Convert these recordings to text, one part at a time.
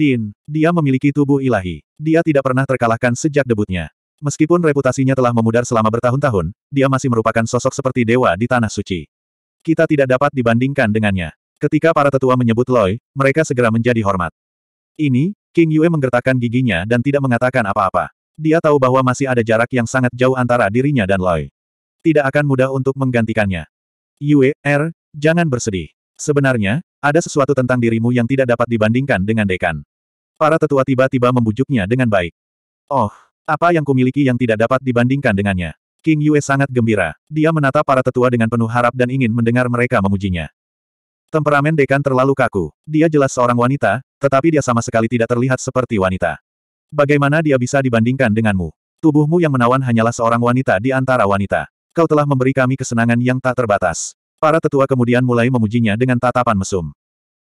Din, dia memiliki tubuh ilahi. Dia tidak pernah terkalahkan sejak debutnya. Meskipun reputasinya telah memudar selama bertahun-tahun, dia masih merupakan sosok seperti dewa di tanah suci. Kita tidak dapat dibandingkan dengannya. Ketika para tetua menyebut Loi, mereka segera menjadi hormat. Ini, King Yue menggertakkan giginya dan tidak mengatakan apa-apa. Dia tahu bahwa masih ada jarak yang sangat jauh antara dirinya dan Loi. Tidak akan mudah untuk menggantikannya. Yue, Er, jangan bersedih. Sebenarnya, ada sesuatu tentang dirimu yang tidak dapat dibandingkan dengan dekan. Para tetua tiba-tiba membujuknya dengan baik. Oh, apa yang kumiliki yang tidak dapat dibandingkan dengannya? King Yue sangat gembira. Dia menatap para tetua dengan penuh harap dan ingin mendengar mereka memujinya. Temperamen dekan terlalu kaku. Dia jelas seorang wanita, tetapi dia sama sekali tidak terlihat seperti wanita. Bagaimana dia bisa dibandingkan denganmu? Tubuhmu yang menawan hanyalah seorang wanita di antara wanita. Kau telah memberi kami kesenangan yang tak terbatas. Para tetua kemudian mulai memujinya dengan tatapan mesum.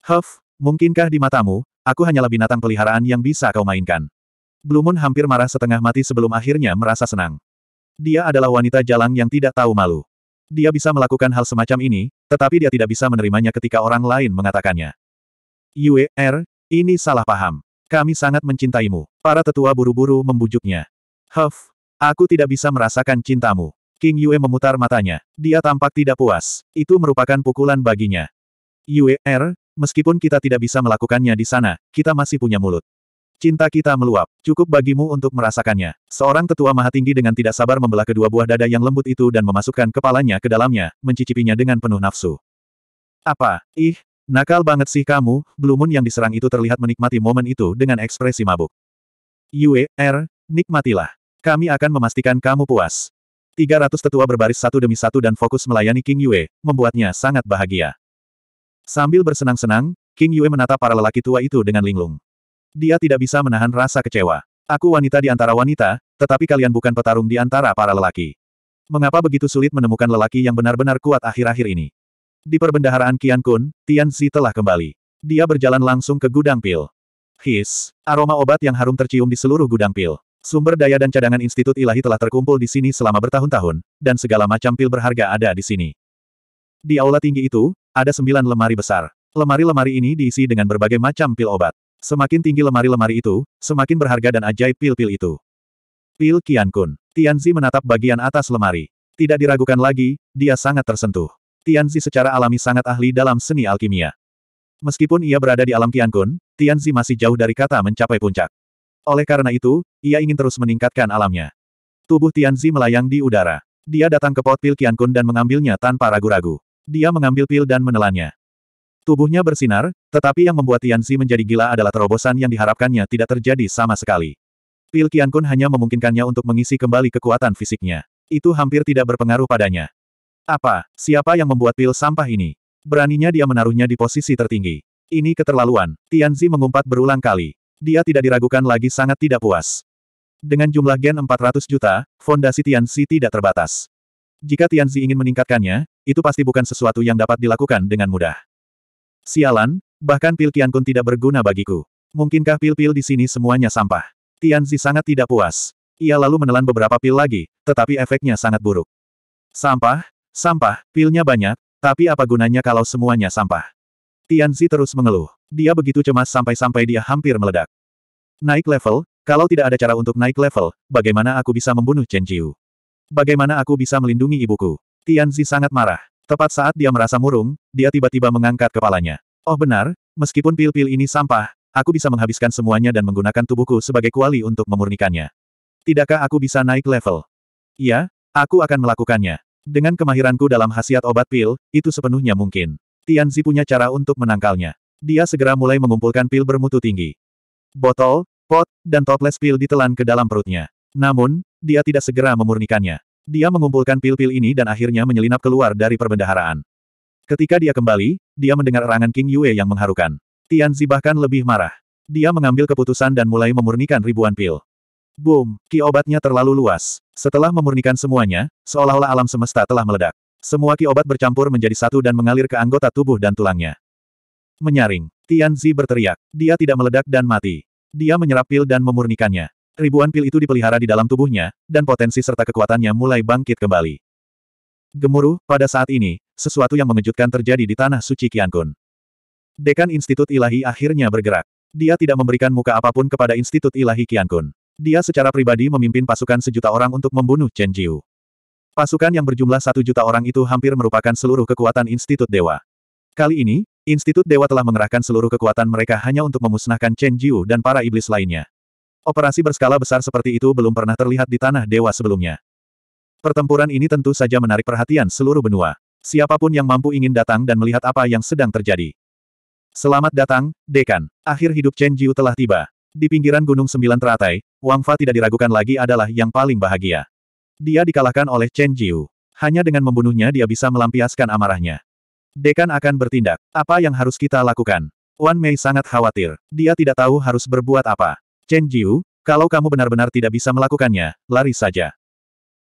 Huff, mungkinkah di matamu, aku hanyalah binatang peliharaan yang bisa kau mainkan? Blumun hampir marah setengah mati sebelum akhirnya merasa senang. Dia adalah wanita jalang yang tidak tahu malu. Dia bisa melakukan hal semacam ini, tetapi dia tidak bisa menerimanya ketika orang lain mengatakannya. Yue, Er, ini salah paham. Kami sangat mencintaimu. Para tetua buru-buru membujuknya. Huff, aku tidak bisa merasakan cintamu. King Yue memutar matanya. Dia tampak tidak puas. Itu merupakan pukulan baginya. Yue, Er, meskipun kita tidak bisa melakukannya di sana, kita masih punya mulut. Cinta kita meluap. Cukup bagimu untuk merasakannya. Seorang tetua maha tinggi dengan tidak sabar membelah kedua buah dada yang lembut itu dan memasukkan kepalanya ke dalamnya, mencicipinya dengan penuh nafsu. Apa? Ih, nakal banget sih kamu, Blumun yang diserang itu terlihat menikmati momen itu dengan ekspresi mabuk. Yue, Er, nikmatilah. Kami akan memastikan kamu puas. 300 tetua berbaris satu demi satu dan fokus melayani King Yue, membuatnya sangat bahagia. Sambil bersenang-senang, King Yue menatap para lelaki tua itu dengan linglung. Dia tidak bisa menahan rasa kecewa. Aku wanita di antara wanita, tetapi kalian bukan petarung di antara para lelaki. Mengapa begitu sulit menemukan lelaki yang benar-benar kuat akhir-akhir ini? Di perbendaharaan Kian Kun, Tian Zi telah kembali. Dia berjalan langsung ke gudang pil. His, aroma obat yang harum tercium di seluruh gudang pil. Sumber daya dan cadangan Institut Ilahi telah terkumpul di sini selama bertahun-tahun, dan segala macam pil berharga ada di sini. Di aula tinggi itu, ada sembilan lemari besar. Lemari-lemari ini diisi dengan berbagai macam pil obat. Semakin tinggi lemari-lemari itu, semakin berharga dan ajaib pil-pil itu. Pil Qian Kun. Tianzi menatap bagian atas lemari. Tidak diragukan lagi, dia sangat tersentuh. Tianzi secara alami sangat ahli dalam seni alkimia. Meskipun ia berada di alam Qian Kun, Tianzi masih jauh dari kata mencapai puncak. Oleh karena itu, ia ingin terus meningkatkan alamnya. Tubuh Tianzi melayang di udara. Dia datang ke pot pil Qian Kun dan mengambilnya tanpa ragu-ragu. Dia mengambil pil dan menelannya. Tubuhnya bersinar, tetapi yang membuat Tianzi menjadi gila adalah terobosan yang diharapkannya tidak terjadi sama sekali. Pil Qiankun hanya memungkinkannya untuk mengisi kembali kekuatan fisiknya. Itu hampir tidak berpengaruh padanya. Apa, siapa yang membuat pil sampah ini? Beraninya dia menaruhnya di posisi tertinggi. Ini keterlaluan. Tianzi mengumpat berulang kali. Dia tidak diragukan lagi sangat tidak puas. Dengan jumlah gen 400 juta, fondasi Tianzi tidak terbatas. Jika Tianzi ingin meningkatkannya, itu pasti bukan sesuatu yang dapat dilakukan dengan mudah. Sialan, bahkan pil Qiankun tidak berguna bagiku. Mungkinkah pil-pil di sini semuanya sampah? Tianzi sangat tidak puas. Ia lalu menelan beberapa pil lagi, tetapi efeknya sangat buruk. Sampah, sampah, pilnya banyak, tapi apa gunanya kalau semuanya sampah? Tianzi terus mengeluh. Dia begitu cemas sampai-sampai dia hampir meledak. Naik level, kalau tidak ada cara untuk naik level, bagaimana aku bisa membunuh Chen Jiu? Bagaimana aku bisa melindungi ibuku? Tianzi sangat marah. Tepat saat dia merasa murung, dia tiba-tiba mengangkat kepalanya. Oh benar, meskipun pil-pil ini sampah, aku bisa menghabiskan semuanya dan menggunakan tubuhku sebagai kuali untuk memurnikannya. Tidakkah aku bisa naik level? Iya, aku akan melakukannya. Dengan kemahiranku dalam khasiat obat pil, itu sepenuhnya mungkin. Tianzi punya cara untuk menangkalnya. Dia segera mulai mengumpulkan pil bermutu tinggi. Botol, pot, dan toples pil ditelan ke dalam perutnya. Namun, dia tidak segera memurnikannya. Dia mengumpulkan pil-pil ini dan akhirnya menyelinap keluar dari perbendaharaan. Ketika dia kembali, dia mendengar erangan King Yue yang mengharukan. Tianzi bahkan lebih marah. Dia mengambil keputusan dan mulai memurnikan ribuan pil. Boom, ki obatnya terlalu luas. Setelah memurnikan semuanya, seolah-olah alam semesta telah meledak. Semua ki obat bercampur menjadi satu dan mengalir ke anggota tubuh dan tulangnya. Menyaring, Tianzi berteriak. Dia tidak meledak dan mati. Dia menyerap pil dan memurnikannya. Ribuan pil itu dipelihara di dalam tubuhnya, dan potensi serta kekuatannya mulai bangkit kembali. Gemuruh, pada saat ini, sesuatu yang mengejutkan terjadi di tanah suci Qiankun. Dekan Institut Ilahi akhirnya bergerak. Dia tidak memberikan muka apa pun kepada Institut Ilahi Qiankun. Dia secara pribadi memimpin pasukan sejuta orang untuk membunuh Chen Jiu. Pasukan yang berjumlah satu juta orang itu hampir merupakan seluruh kekuatan Institut Dewa. Kali ini, Institut Dewa telah mengerahkan seluruh kekuatan mereka hanya untuk memusnahkan Chen Jiu dan para iblis lainnya. Operasi berskala besar seperti itu belum pernah terlihat di tanah dewa sebelumnya. Pertempuran ini tentu saja menarik perhatian seluruh benua. Siapa pun yang mampu ingin datang dan melihat apa yang sedang terjadi. Selamat datang, Dekan. Akhir hidup Chen Jiu telah tiba. Di pinggiran Gunung Sembilan Teratai, Wang Fa tidak diragukan lagi adalah yang paling bahagia. Dia dikalahkan oleh Chen Jiu. Hanya dengan membunuhnya dia bisa melampiaskan amarahnya. Dekan akan bertindak. Apa yang harus kita lakukan? Wan Mei sangat khawatir. Dia tidak tahu harus berbuat apa. Chen Jiu, kalau kamu benar-benar tidak bisa melakukannya, lari saja.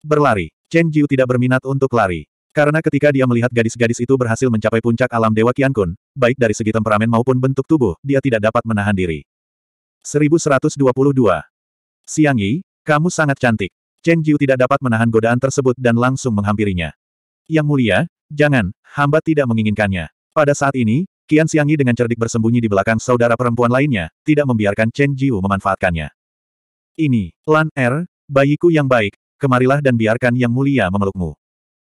Berlari. Chen Jiu tidak berminat untuk lari. Karena ketika dia melihat gadis-gadis itu berhasil mencapai puncak alam Dewa Qiankun, baik dari segi temperamen maupun bentuk tubuh, dia tidak dapat menahan diri. 1122. Siang Yi, kamu sangat cantik. Chen Jiu tidak dapat menahan godaan tersebut dan langsung menghampirinya. Yang mulia, jangan, hamba tidak menginginkannya. Pada saat ini, Qian Xiangyi dengan cerdik bersembunyi di belakang saudara perempuan lainnya, tidak membiarkan Chen Jiu memanfaatkannya. Ini, Lan Er, bayiku yang baik, kemarilah dan biarkan Yang Mulia memelukmu.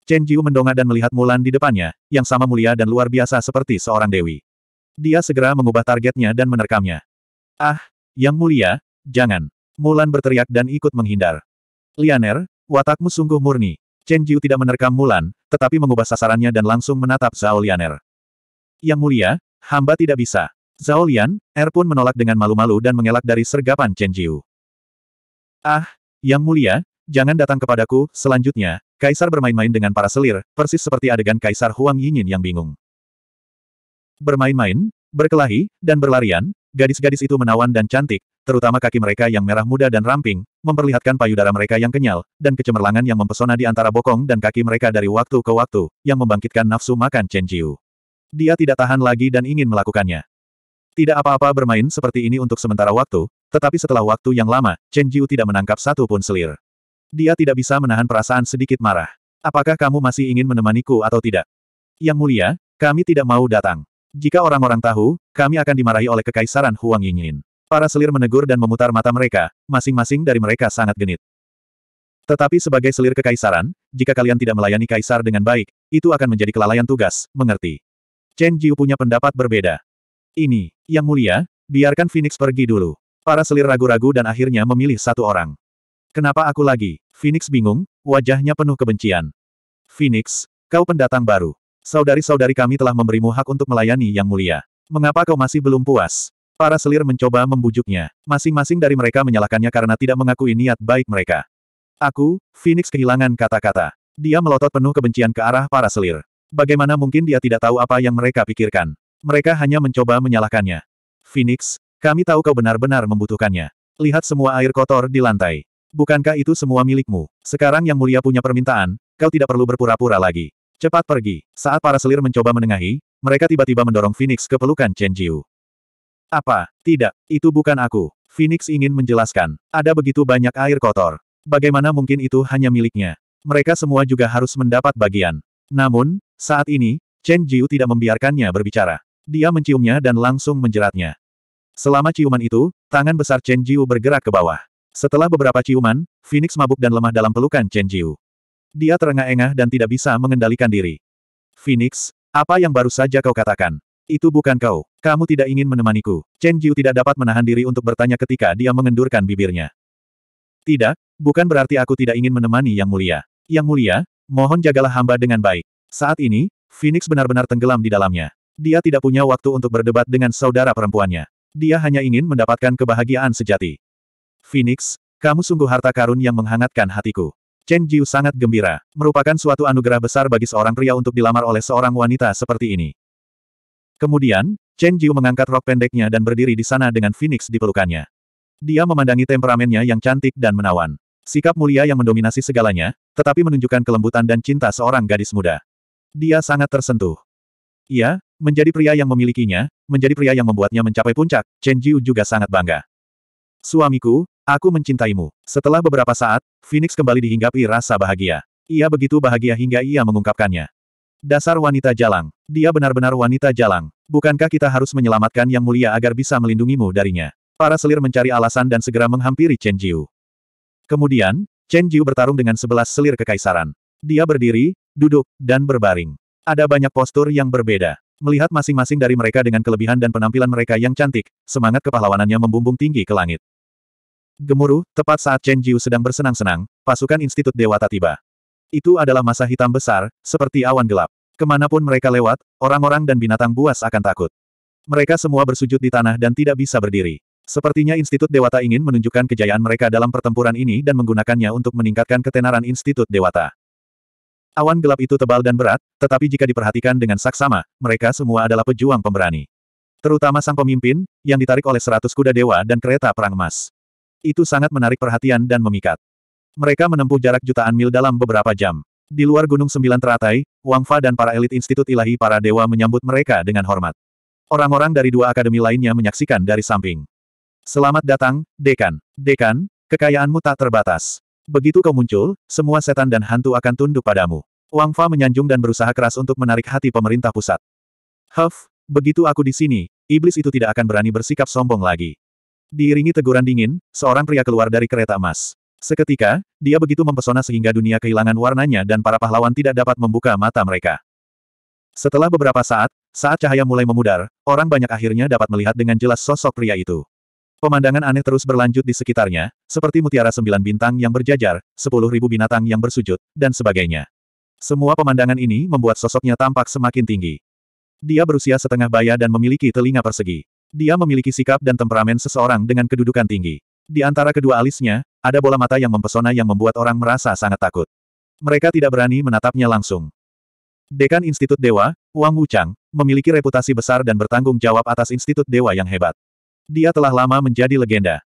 Chen Jiu mendongak dan melihat Mulan di depannya, yang sama mulia dan luar biasa seperti seorang dewi. Dia segera mengubah targetnya dan menerkamnya. Ah, yang mulia, jangan. Mulan berteriak dan ikut menghindar. Lianer, watakmu sungguh murni. Chen Jiu tidak menerkam Mulan, tetapi mengubah sasarannya dan langsung menatap Zhao Lianer. Yang mulia, hamba tidak bisa. Zhao Lian, Er pun menolak dengan malu-malu dan mengelak dari sergapan Chen Jiu. Ah, yang mulia, jangan datang kepadaku, selanjutnya, Kaisar bermain-main dengan para selir, persis seperti adegan Kaisar Huang Yinyin yang bingung. Bermain-main, berkelahi, dan berlarian, gadis-gadis itu menawan dan cantik, terutama kaki mereka yang merah muda dan ramping, memperlihatkan payudara mereka yang kenyal, dan kecemerlangan yang mempesona di antara bokong dan kaki mereka dari waktu ke waktu, yang membangkitkan nafsu makan Chen Jiu. Dia tidak tahan lagi dan ingin melakukannya. Tidak apa-apa bermain seperti ini untuk sementara waktu, tetapi setelah waktu yang lama, Chen Jiu tidak menangkap satu pun selir. Dia tidak bisa menahan perasaan sedikit marah. Apakah kamu masih ingin menemaniku atau tidak? Yang mulia, kami tidak mau datang. Jika orang-orang tahu, kami akan dimarahi oleh Kekaisaran Huang Yinyin. Para selir menegur dan memutar mata mereka, masing-masing dari mereka sangat genit. Tetapi sebagai selir kekaisaran, jika kalian tidak melayani kaisar dengan baik, itu akan menjadi kelalaian tugas, mengerti? Chen Jiu punya pendapat berbeda. Ini, yang mulia, biarkan Phoenix pergi dulu. Para selir ragu-ragu dan akhirnya memilih satu orang. Kenapa aku lagi? Phoenix bingung, wajahnya penuh kebencian. Phoenix, kau pendatang baru. Saudari-saudari kami telah memberimu hak untuk melayani Yang Mulia. Mengapa kau masih belum puas? Para selir mencoba membujuknya. Masing-masing dari mereka menyalahkannya karena tidak mengakui niat baik mereka. Aku, Phoenix kehilangan kata-kata. Dia melotot penuh kebencian ke arah para selir. Bagaimana mungkin dia tidak tahu apa yang mereka pikirkan? Mereka hanya mencoba menyalahkannya. Phoenix, kami tahu kau benar-benar membutuhkannya. Lihat semua air kotor di lantai. Bukankah itu semua milikmu? Sekarang yang mulia punya permintaan, kau tidak perlu berpura-pura lagi. Cepat pergi. Saat para selir mencoba menengahi, mereka tiba-tiba mendorong Phoenix ke pelukan Chen Jiu. Apa? Tidak, itu bukan aku. Phoenix ingin menjelaskan. Ada begitu banyak air kotor. Bagaimana mungkin itu hanya miliknya? Mereka semua juga harus mendapat bagian. Namun, saat ini, Chen Jiu tidak membiarkannya berbicara. Dia menciumnya dan langsung menjeratnya. Selama ciuman itu, tangan besar Chen Jiu bergerak ke bawah. Setelah beberapa ciuman, Phoenix mabuk dan lemah dalam pelukan Chen Jiu. Dia terengah-engah dan tidak bisa mengendalikan diri. Phoenix, apa yang baru saja kau katakan? Itu bukan kau. Kamu tidak ingin menemaniku. Chen Jiu tidak dapat menahan diri untuk bertanya ketika dia mengendurkan bibirnya. Tidak, bukan berarti aku tidak ingin menemani Yang Mulia. Yang Mulia, mohon jagalah hamba dengan baik. Saat ini, Phoenix benar-benar tenggelam di dalamnya. Dia tidak punya waktu untuk berdebat dengan saudara perempuannya. Dia hanya ingin mendapatkan kebahagiaan sejati. Phoenix, kamu sungguh harta karun yang menghangatkan hatiku. Chen Jiu sangat gembira, merupakan suatu anugerah besar bagi seorang pria untuk dilamar oleh seorang wanita seperti ini. Kemudian, Chen Jiu mengangkat rok pendeknya dan berdiri di sana dengan Phoenix di pelukannya. Dia memandangi temperamennya yang cantik dan menawan. Sikap mulia yang mendominasi segalanya, tetapi menunjukkan kelembutan dan cinta seorang gadis muda. Dia sangat tersentuh. Ia, menjadi pria yang memilikinya, menjadi pria yang membuatnya mencapai puncak, Chen Jiu juga sangat bangga. Suamiku, aku mencintaimu. Setelah beberapa saat, Phoenix kembali dihinggapi rasa bahagia. Ia begitu bahagia hingga ia mengungkapkannya. Dasar wanita jalang. Dia benar-benar wanita jalang. Bukankah kita harus menyelamatkan yang mulia agar bisa melindungimu darinya? Para selir mencari alasan dan segera menghampiri Chen Jiu. Kemudian, Chen Jiu bertarung dengan sebelas selir kekaisaran. Dia berdiri, duduk, dan berbaring. Ada banyak postur yang berbeda. Melihat masing-masing dari mereka dengan kelebihan dan penampilan mereka yang cantik, semangat kepahlawanannya membumbung tinggi ke langit. Gemuruh, tepat saat Chen Jiu sedang bersenang-senang, pasukan Institut Dewata tiba. Itu adalah masa hitam besar, seperti awan gelap. Ke mana pun mereka lewat, orang-orang dan binatang buas akan takut. Mereka semua bersujud di tanah dan tidak bisa berdiri. Sepertinya Institut Dewata ingin menunjukkan kejayaan mereka dalam pertempuran ini dan menggunakannya untuk meningkatkan ketenaran Institut Dewata. Awan gelap itu tebal dan berat, tetapi jika diperhatikan dengan saksama, mereka semua adalah pejuang pemberani. Terutama sang pemimpin, yang ditarik oleh seratus kuda dewa dan kereta perang emas. Itu sangat menarik perhatian dan memikat. Mereka menempuh jarak jutaan mil dalam beberapa jam. Di luar Gunung Sembilan Teratai, Wang Fa dan para elit Institut Ilahi para dewa menyambut mereka dengan hormat. Orang-orang dari dua akademi lainnya menyaksikan dari samping. Selamat datang, Dekan. Dekan, kekayaanmu tak terbatas. Begitu kau muncul, semua setan dan hantu akan tunduk padamu. Wang Fa menyanjung dan berusaha keras untuk menarik hati pemerintah pusat. Huff, begitu aku di sini, iblis itu tidak akan berani bersikap sombong lagi. Diiringi teguran dingin, seorang pria keluar dari kereta emas. Seketika, dia begitu mempesona sehingga dunia kehilangan warnanya dan para pahlawan tidak dapat membuka mata mereka. Setelah beberapa saat, saat cahaya mulai memudar, orang banyak akhirnya dapat melihat dengan jelas sosok pria itu. Pemandangan aneh terus berlanjut di sekitarnya, seperti mutiara sembilan bintang yang berjajar, sepuluh ribu binatang yang bersujud, dan sebagainya. Semua pemandangan ini membuat sosoknya tampak semakin tinggi. Dia berusia setengah baya dan memiliki telinga persegi. Dia memiliki sikap dan temperamen seseorang dengan kedudukan tinggi. Di antara kedua alisnya, ada bola mata yang mempesona yang membuat orang merasa sangat takut. Mereka tidak berani menatapnya langsung. Dekan Institut Dewa, Wang Wuchang, memiliki reputasi besar dan bertanggung jawab atas Institut Dewa yang hebat. Dia telah lama menjadi legenda.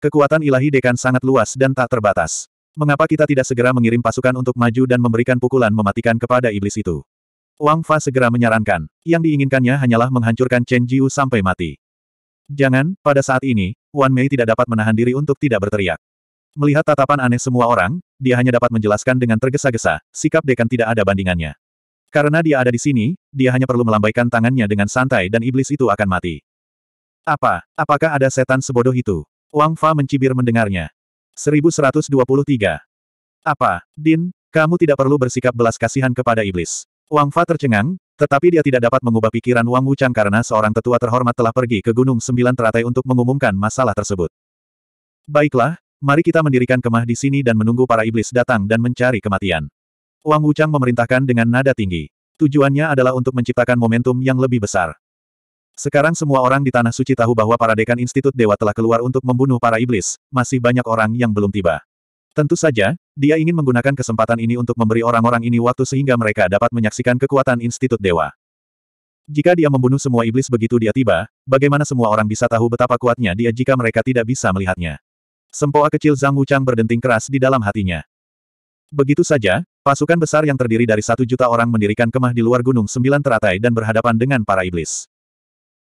Kekuatan ilahi dekan sangat luas dan tak terbatas. Mengapa kita tidak segera mengirim pasukan untuk maju dan memberikan pukulan mematikan kepada iblis itu? Wang Fa segera menyarankan. Yang diinginkannya hanyalah menghancurkan Chen Jiu sampai mati. Jangan, pada saat ini, Wan Mei tidak dapat menahan diri untuk tidak berteriak. Melihat tatapan aneh semua orang, dia hanya dapat menjelaskan dengan tergesa-gesa, sikap dekan tidak ada bandingannya. Karena dia ada di sini, dia hanya perlu melambaikan tangannya dengan santai dan iblis itu akan mati. Apa? Apakah ada setan sebodoh itu? Wang Fa mencibir mendengarnya. 1123. Apa, Din, kamu tidak perlu bersikap belas kasihan kepada iblis. Wang Fa tercengang, tetapi dia tidak dapat mengubah pikiran Wang Wuchang karena seorang tetua terhormat telah pergi ke Gunung Sembilan Teratai untuk mengumumkan masalah tersebut. Baiklah, mari kita mendirikan kemah di sini dan menunggu para iblis datang dan mencari kematian. Wang Wuchang memerintahkan dengan nada tinggi. Tujuannya adalah untuk menciptakan momentum yang lebih besar. Sekarang semua orang di Tanah Suci tahu bahwa para dekan Institut Dewa telah keluar untuk membunuh para iblis, masih banyak orang yang belum tiba. Tentu saja, dia ingin menggunakan kesempatan ini untuk memberi orang-orang ini waktu sehingga mereka dapat menyaksikan kekuatan Institut Dewa. Jika dia membunuh semua iblis begitu dia tiba, bagaimana semua orang bisa tahu betapa kuatnya dia jika mereka tidak bisa melihatnya? Sempoa kecil Zhang Wuchang berdenting keras di dalam hatinya. Begitu saja, pasukan besar yang terdiri dari satu juta orang mendirikan kemah di luar gunung sembilan teratai dan berhadapan dengan para iblis.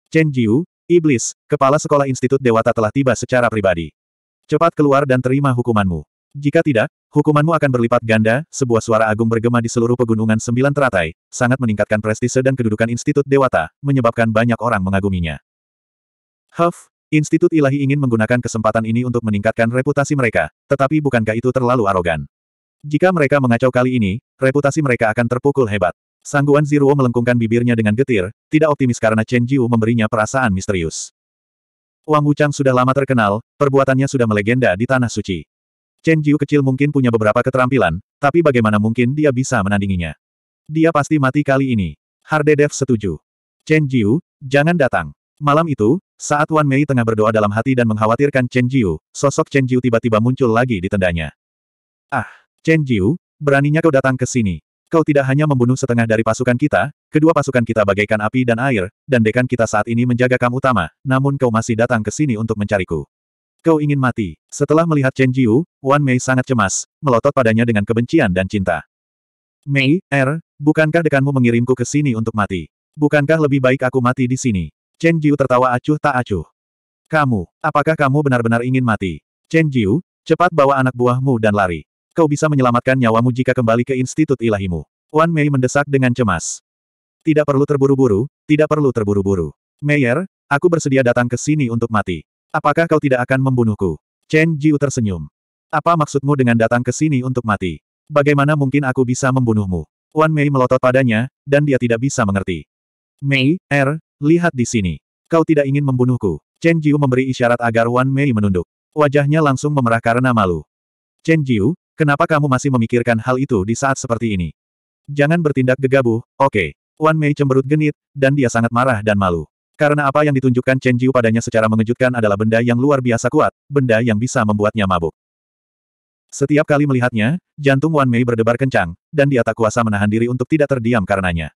Chen Jiu, iblis, kepala sekolah Institut Dewata telah tiba secara pribadi. Cepat keluar dan terima hukumanmu. Jika tidak, hukumanmu akan berlipat ganda, sebuah suara agung bergema di seluruh pegunungan sembilan teratai, sangat meningkatkan prestise dan kedudukan Institut Dewata, menyebabkan banyak orang mengaguminya. Huff, Institut Ilahi ingin menggunakan kesempatan ini untuk meningkatkan reputasi mereka, tetapi bukankah itu terlalu arogan? Jika mereka mengacau kali ini, reputasi mereka akan terpukul hebat. Sangguan Ziruo melengkungkan bibirnya dengan getir, tidak optimis karena Chen Jiu memberinya perasaan misterius. Wang Wuchang sudah lama terkenal, perbuatannya sudah melegenda di Tanah Suci. Chen Jiu kecil mungkin punya beberapa keterampilan, tapi bagaimana mungkin dia bisa menandinginya? Dia pasti mati kali ini. Hardedev setuju. Chen Jiu, jangan datang. Malam itu, saat Wan Mei tengah berdoa dalam hati dan mengkhawatirkan Chen Jiu, sosok Chen Jiu tiba-tiba muncul lagi di tendanya. Ah, Chen Jiu, beraninya kau datang ke sini. Kau tidak hanya membunuh setengah dari pasukan kita, kedua pasukan kita bagaikan api dan air, dan dekan kita saat ini menjaga kamu utama, namun kau masih datang ke sini untuk mencariku. Kau ingin mati. Setelah melihat Chen Jiu, Wan Mei sangat cemas, melotot padanya dengan kebencian dan cinta. Mei, Er, bukankah dekanmu mengirimku ke sini untuk mati? Bukankah lebih baik aku mati di sini? Chen Jiu tertawa acuh tak acuh. Kamu, apakah kamu benar-benar ingin mati? Chen Jiu, cepat bawa anak buahmu dan lari. Kau bisa menyelamatkan nyawamu jika kembali ke institut ilahimu. Wan Mei mendesak dengan cemas. Tidak perlu terburu-buru, tidak perlu terburu-buru. Meyer, aku bersedia datang ke sini untuk mati. Apakah kau tidak akan membunuhku? Chen Jiu tersenyum. Apa maksudmu dengan datang ke sini untuk mati? Bagaimana mungkin aku bisa membunuhmu? Wan Mei melotot padanya, dan dia tidak bisa mengerti. Mei, Er, lihat di sini. Kau tidak ingin membunuhku. Chen Jiu memberi isyarat agar Wan Mei menunduk. Wajahnya langsung memerah karena malu. Chen Jiu, kenapa kamu masih memikirkan hal itu di saat seperti ini? Jangan bertindak gegabah, oke. Okay. Wan Mei cemberut genit, dan dia sangat marah dan malu. Karena apa yang ditunjukkan Chen Jiu padanya secara mengejutkan adalah benda yang luar biasa kuat, benda yang bisa membuatnya mabuk. Setiap kali melihatnya, jantung Wan Mei berdebar kencang, dan dia tak kuasa menahan diri untuk tidak terdiam karenanya.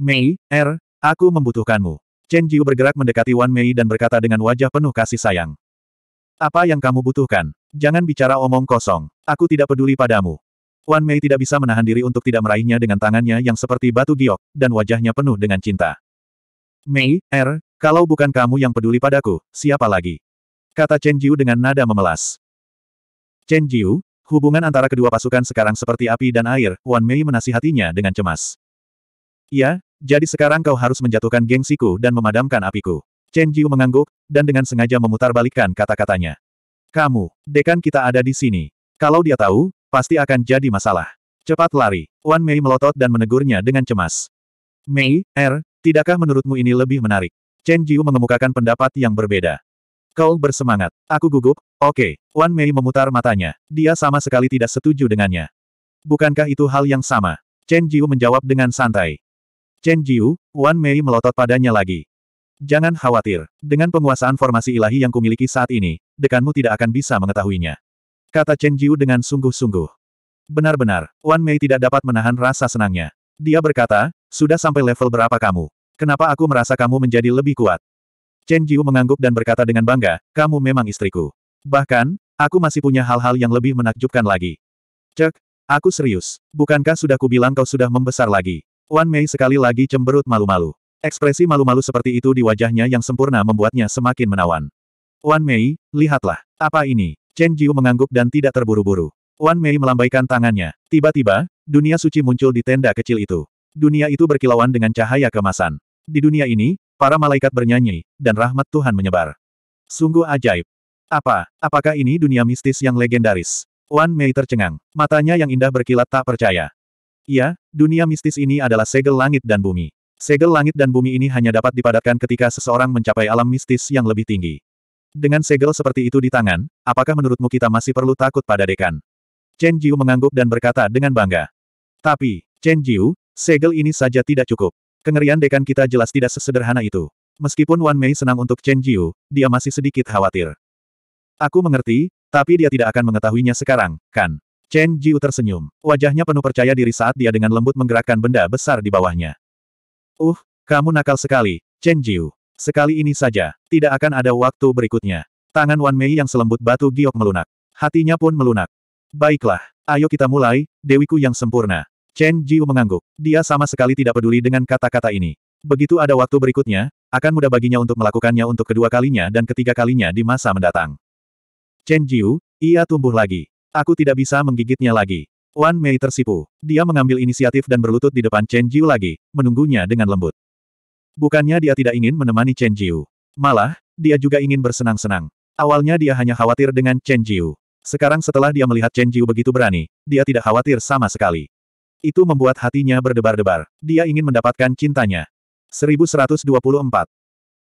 Mei, Er, aku membutuhkanmu. Chen Jiu bergerak mendekati Wan Mei dan berkata dengan wajah penuh kasih sayang. Apa yang kamu butuhkan? Jangan bicara omong kosong. Aku tidak peduli padamu. Wan Mei tidak bisa menahan diri untuk tidak meraihnya dengan tangannya yang seperti batu giok, dan wajahnya penuh dengan cinta. Mei, Er, kalau bukan kamu yang peduli padaku, siapa lagi? Kata Chen Jiu dengan nada memelas. Chen Jiu, hubungan antara kedua pasukan sekarang seperti api dan air, Wan Mei menasihatinya dengan cemas. Ya, jadi sekarang kau harus menjatuhkan gengsiku dan memadamkan apiku. Chen Jiu mengangguk, dan dengan sengaja memutarbalikkan kata-katanya. Kamu, dekan kita ada di sini. Kalau dia tahu, pasti akan jadi masalah. Cepat lari. Wan Mei melotot dan menegurnya dengan cemas. Mei, Er, tidakkah menurutmu ini lebih menarik? Chen Jiu mengemukakan pendapat yang berbeda. Kau bersemangat. Aku gugup, oke. Wan Mei memutar matanya. Dia sama sekali tidak setuju dengannya. Bukankah itu hal yang sama? Chen Jiu menjawab dengan santai. Chen Jiu, Wan Mei melotot padanya lagi. Jangan khawatir. Dengan penguasaan formasi ilahi yang kumiliki saat ini, dekanmu tidak akan bisa mengetahuinya. Kata Chen Jiu dengan sungguh-sungguh. Benar-benar, Wan Mei tidak dapat menahan rasa senangnya. Dia berkata, sudah sampai level berapa kamu? Kenapa aku merasa kamu menjadi lebih kuat? Chen Jiu mengangguk dan berkata dengan bangga, kamu memang istriku. Bahkan, aku masih punya hal-hal yang lebih menakjubkan lagi. Cek, aku serius. Bukankah sudah kubilang kau sudah membesar lagi? Wan Mei sekali lagi cemberut malu-malu. Ekspresi malu-malu seperti itu di wajahnya yang sempurna membuatnya semakin menawan. Wan Mei, lihatlah. Apa ini? Chen Jiu mengangguk dan tidak terburu-buru. Wan Mei melambaikan tangannya. Tiba-tiba, dunia suci muncul di tenda kecil itu. Dunia itu berkilauan dengan cahaya kemasan. Di dunia ini, Para malaikat bernyanyi, dan rahmat Tuhan menyebar. Sungguh ajaib. Apa, apakah ini dunia mistis yang legendaris? Wan Mei tercengang. Matanya yang indah berkilat tak percaya. Iya, dunia mistis ini adalah segel langit dan bumi. Segel langit dan bumi ini hanya dapat dipadatkan ketika seseorang mencapai alam mistis yang lebih tinggi. Dengan segel seperti itu di tangan, apakah menurutmu kita masih perlu takut pada dekan? Chen Jiu mengangguk dan berkata dengan bangga. Tapi, Chen Jiu, segel ini saja tidak cukup. Kengerian dekan kita jelas tidak sesederhana itu. Meskipun Wan Mei senang untuk Chen Jiu, dia masih sedikit khawatir. Aku mengerti, tapi dia tidak akan mengetahuinya sekarang, kan? Chen Jiu tersenyum. Wajahnya penuh percaya diri saat dia dengan lembut menggerakkan benda besar di bawahnya. Uh, kamu nakal sekali, Chen Jiu. Sekali ini saja, tidak akan ada waktu berikutnya. Tangan Wan Mei yang selembut batu giok melunak. Hatinya pun melunak. Baiklah, ayo kita mulai, dewiku yang sempurna. Chen Jiu mengangguk. Dia sama sekali tidak peduli dengan kata-kata ini. Begitu ada waktu berikutnya, akan mudah baginya untuk melakukannya untuk kedua kalinya dan ketiga kalinya di masa mendatang. Chen Jiu, ia tumbuh lagi. Aku tidak bisa menggigitnya lagi. Wan Mei tersipu. Dia mengambil inisiatif dan berlutut di depan Chen Jiu lagi, menunggunya dengan lembut. Bukannya dia tidak ingin menemani Chen Jiu. Malah, dia juga ingin bersenang-senang. Awalnya dia hanya khawatir dengan Chen Jiu. Sekarang setelah dia melihat Chen Jiu begitu berani, dia tidak khawatir sama sekali. Itu membuat hatinya berdebar-debar. Dia ingin mendapatkan cintanya. 1124.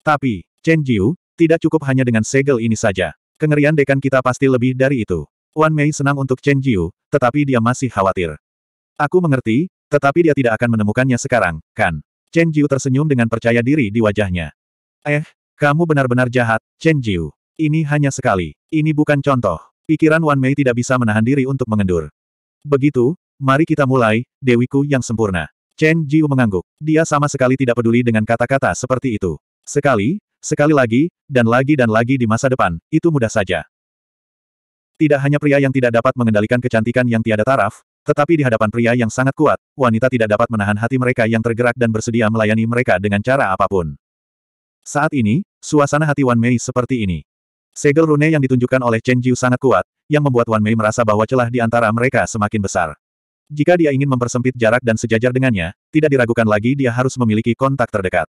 Tapi, Chen Jiu, tidak cukup hanya dengan segel ini saja. Kengerian dekan kita pasti lebih dari itu. Wan Mei senang untuk Chen Jiu, tetapi dia masih khawatir. Aku mengerti, tetapi dia tidak akan menemukannya sekarang, kan? Chen Jiu tersenyum dengan percaya diri di wajahnya. Eh, kamu benar-benar jahat, Chen Jiu. Ini hanya sekali. Ini bukan contoh. Pikiran Wan Mei tidak bisa menahan diri untuk mengendur. Begitu, Mari kita mulai, Dewiku yang sempurna. Chen Jiu mengangguk. Dia sama sekali tidak peduli dengan kata-kata seperti itu. Sekali, sekali lagi, dan lagi dan lagi di masa depan, itu mudah saja. Tidak hanya pria yang tidak dapat mengendalikan kecantikan yang tiada taraf, tetapi di hadapan pria yang sangat kuat, wanita tidak dapat menahan hati mereka yang tergerak dan bersedia melayani mereka dengan cara apa pun. Saat ini, suasana hati Wan Mei seperti ini. Segel rune yang ditunjukkan oleh Chen Jiu sangat kuat, yang membuat Wan Mei merasa bahwa celah di antara mereka semakin besar. Jika dia ingin mempersempit jarak dan sejajar dengannya, tidak diragukan lagi dia harus memiliki kontak terdekat.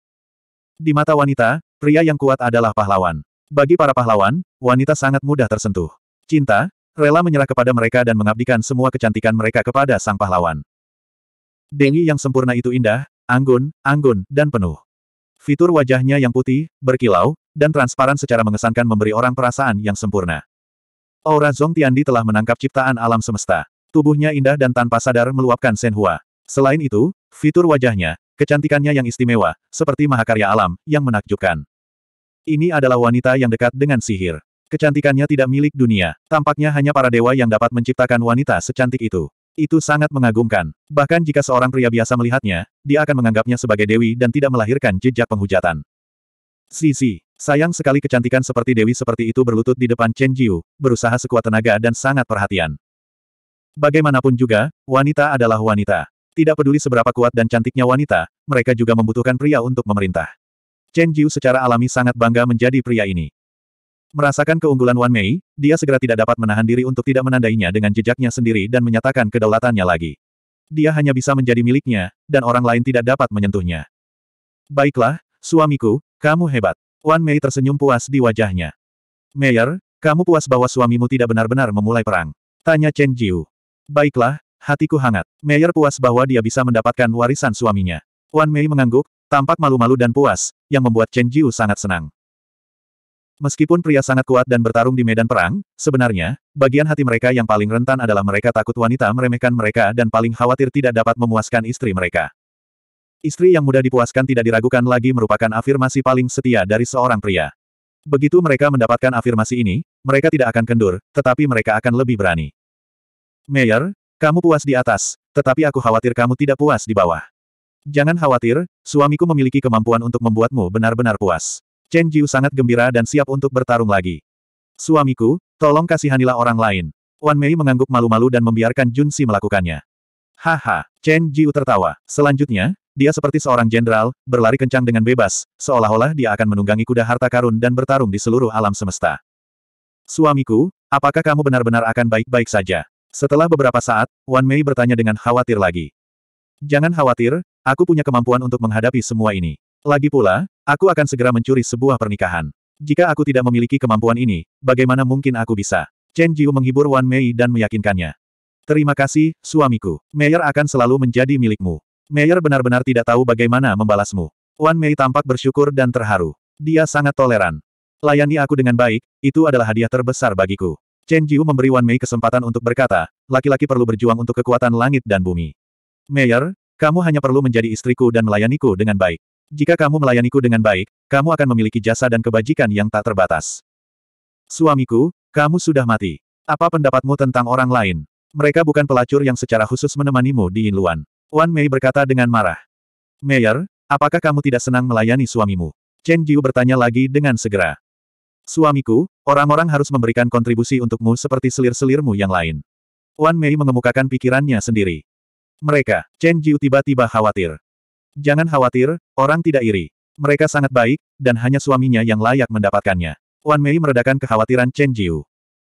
Di mata wanita, pria yang kuat adalah pahlawan. Bagi para pahlawan, wanita sangat mudah tersentuh. Cinta, rela menyerah kepada mereka dan mengabdikan semua kecantikan mereka kepada sang pahlawan. Dengi yang sempurna itu indah, anggun, anggun, dan penuh. Fitur wajahnya yang putih, berkilau, dan transparan secara mengesankan memberi orang perasaan yang sempurna. Aura Zong Tiandi telah menangkap ciptaan alam semesta. Tubuhnya indah dan tanpa sadar meluapkan Senhua. Selain itu, fitur wajahnya, kecantikannya yang istimewa, seperti mahakarya alam, yang menakjubkan. Ini adalah wanita yang dekat dengan sihir. Kecantikannya tidak milik dunia. Tampaknya hanya para dewa yang dapat menciptakan wanita secantik itu. Itu sangat mengagumkan. Bahkan jika seorang pria biasa melihatnya, dia akan menganggapnya sebagai dewi dan tidak melahirkan jejak penghujatan. Sisi, sayang sekali kecantikan seperti dewi seperti itu berlutut di depan Chen Jiu, berusaha sekuat tenaga dan sangat perhatian. Bagaimanapun juga, wanita adalah wanita. Tidak peduli seberapa kuat dan cantiknya wanita, mereka juga membutuhkan pria untuk memerintah. Chen Jiu secara alami sangat bangga menjadi pria ini. Merasakan keunggulan Wan Mei, dia segera tidak dapat menahan diri untuk tidak menandainya dengan jejaknya sendiri dan menyatakan kedaulatannya lagi. Dia hanya bisa menjadi miliknya, dan orang lain tidak dapat menyentuhnya. Baiklah, suamiku, kamu hebat. Wan Mei tersenyum puas di wajahnya. Mayor, kamu puas bahwa suamimu tidak benar-benar memulai perang? Tanya Chen Jiu. Baiklah, hatiku hangat. Mayer puas bahwa dia bisa mendapatkan warisan suaminya. Wan Mei mengangguk, tampak malu-malu dan puas, yang membuat Chen Jiu sangat senang. Meskipun pria sangat kuat dan bertarung di medan perang, sebenarnya, bagian hati mereka yang paling rentan adalah mereka takut wanita meremehkan mereka dan paling khawatir tidak dapat memuaskan istri mereka. Istri yang mudah dipuaskan tidak diragukan lagi merupakan afirmasi paling setia dari seorang pria. Begitu mereka mendapatkan afirmasi ini, mereka tidak akan kendur, tetapi mereka akan lebih berani. Mayor, kamu puas di atas, tetapi aku khawatir kamu tidak puas di bawah. Jangan khawatir, suamiku memiliki kemampuan untuk membuatmu benar-benar puas. Chen Jiu sangat gembira dan siap untuk bertarung lagi. Suamiku, tolong kasihanilah orang lain. Wan Mei mengangguk malu-malu dan membiarkan Jun Si melakukannya. Haha, Chen Jiu tertawa. Selanjutnya, dia seperti seorang jenderal, berlari kencang dengan bebas, seolah-olah dia akan menunggangi kuda harta karun dan bertarung di seluruh alam semesta. Suamiku, apakah kamu benar-benar akan baik-baik saja? Setelah beberapa saat, Wan Mei bertanya dengan khawatir lagi. Jangan khawatir, aku punya kemampuan untuk menghadapi semua ini. Lagi pula, aku akan segera mencuri sebuah pernikahan. Jika aku tidak memiliki kemampuan ini, bagaimana mungkin aku bisa? Chen Jiu menghibur Wan Mei dan meyakinkannya. Terima kasih, suamiku. Mayer akan selalu menjadi milikmu. Mayer benar-benar tidak tahu bagaimana membalasmu. Wan Mei tampak bersyukur dan terharu. Dia sangat toleran. Layani aku dengan baik, itu adalah hadiah terbesar bagiku. Chen Jiu memberi Wan Mei kesempatan untuk berkata, laki-laki perlu berjuang untuk kekuatan langit dan bumi. Mayor, kamu hanya perlu menjadi istriku dan melayaniku dengan baik. Jika kamu melayaniku dengan baik, kamu akan memiliki jasa dan kebajikan yang tak terbatas. Suamiku, kamu sudah mati. Apa pendapatmu tentang orang lain? Mereka bukan pelacur yang secara khusus menemanimu di Yinluan. Wan Mei berkata dengan marah. Mayor, apakah kamu tidak senang melayani suamimu? Chen Jiu bertanya lagi dengan segera. Suamiku, orang-orang harus memberikan kontribusi untukmu seperti selir-selirmu yang lain. Wan Mei mengemukakan pikirannya sendiri. Mereka, Chen Jiu tiba-tiba khawatir. Jangan khawatir, orang tidak iri. Mereka sangat baik, dan hanya suaminya yang layak mendapatkannya. Wan Mei meredakan kekhawatiran Chen Jiu.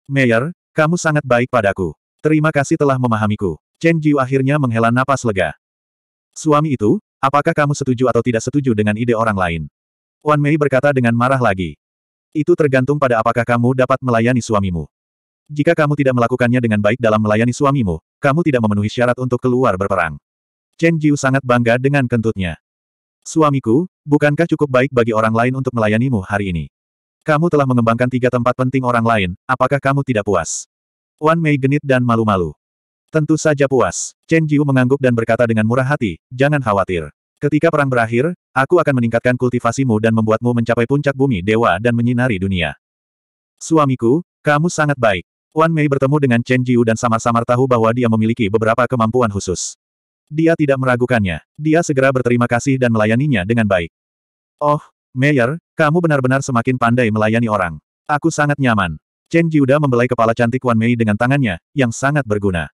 Mayor, kamu sangat baik padaku. Terima kasih telah memahamiku. Chen Jiu akhirnya menghela napas lega. Suami itu, apakah kamu setuju atau tidak setuju dengan ide orang lain? Wan Mei berkata dengan marah lagi. Itu tergantung pada apakah kamu dapat melayani suamimu. Jika kamu tidak melakukannya dengan baik dalam melayani suamimu, kamu tidak memenuhi syarat untuk keluar berperang. Chen Jiu sangat bangga dengan kentutnya. Suamiku, bukankah cukup baik bagi orang lain untuk melayanimu hari ini? Kamu telah mengembangkan tiga tempat penting orang lain, apakah kamu tidak puas? Wan Mei genit dan malu-malu. Tentu saja puas. Chen Jiu mengangguk dan berkata dengan murah hati, jangan khawatir. Ketika perang berakhir, aku akan meningkatkan kultivasimu dan membuatmu mencapai puncak bumi dewa dan menyinari dunia. Suamiku, kamu sangat baik. Wan Mei bertemu dengan Chen Jiu dan samar-samar tahu bahwa dia memiliki beberapa kemampuan khusus. Dia tidak meragukannya. Dia segera berterima kasih dan melayaninya dengan baik. Oh, Mayor, kamu benar-benar semakin pandai melayani orang. Aku sangat nyaman. Chen Jiuda membelai kepala cantik Wan Mei dengan tangannya, yang sangat berguna.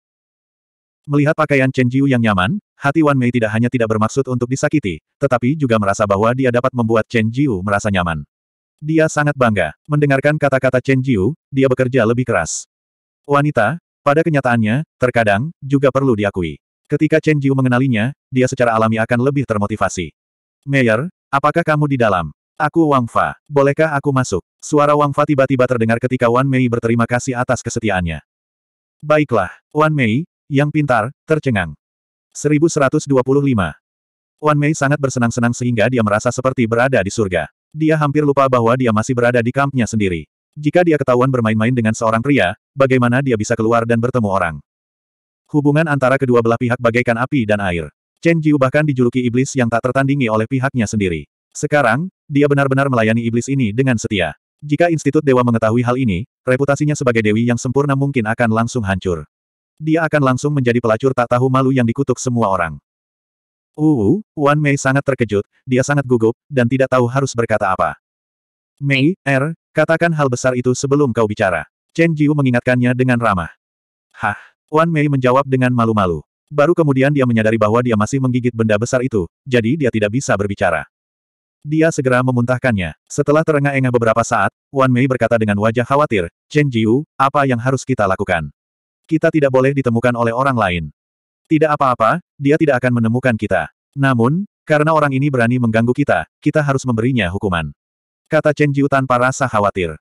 Melihat pakaian Chen Jiu yang nyaman, hati Wan Mei tidak hanya tidak bermaksud untuk disakiti, tetapi juga merasa bahwa dia dapat membuat Chen Jiu merasa nyaman. Dia sangat bangga. Mendengarkan kata-kata Chen Jiu, dia bekerja lebih keras. Wanita, Pada kenyataannya, terkadang, juga perlu diakui. Ketika Chen Jiu mengenalinya, dia secara alami akan lebih termotivasi. Mayor, apakah kamu di dalam? Aku Wang Fa. Bolehkah aku masuk? Suara Wang Fa tiba-tiba terdengar ketika Wan Mei berterima kasih atas kesetiaannya. Baiklah, Wan Mei, yang pintar, tercengang. 1125. Wan Mei sangat bersenang-senang sehingga dia merasa seperti berada di surga. Dia hampir lupa bahwa dia masih berada di kampnya sendiri. Jika dia ketahuan bermain-main dengan seorang pria, bagaimana dia bisa keluar dan bertemu orang? Hubungan antara kedua belah pihak bagaikan api dan air. Chen Jiu bahkan dijuluki iblis yang tak tertandingi oleh pihaknya sendiri. Sekarang, dia benar-benar melayani iblis ini dengan setia. Jika Institut Dewa mengetahui hal ini, reputasinya sebagai dewi yang sempurna mungkin akan langsung hancur. Dia akan langsung menjadi pelacur tak tahu malu yang dikutuk semua orang. Uh, Wan Mei sangat terkejut, dia sangat gugup, dan tidak tahu harus berkata apa. Mei, Er, katakan hal besar itu sebelum kau bicara. Chen Jiu mengingatkannya dengan ramah. Hah, Wan Mei menjawab dengan malu-malu. Baru kemudian dia menyadari bahwa dia masih menggigit benda besar itu, jadi dia tidak bisa berbicara. Dia segera memuntahkannya. Setelah terengah-engah beberapa saat, Wan Mei berkata dengan wajah khawatir, Chen Jiu, apa yang harus kita lakukan? Kita tidak boleh ditemukan oleh orang lain. Tidak apa-apa, dia tidak akan menemukan kita. Namun, karena orang ini berani mengganggu kita, kita harus memberinya hukuman. Kata Chen Jiu tanpa rasa khawatir.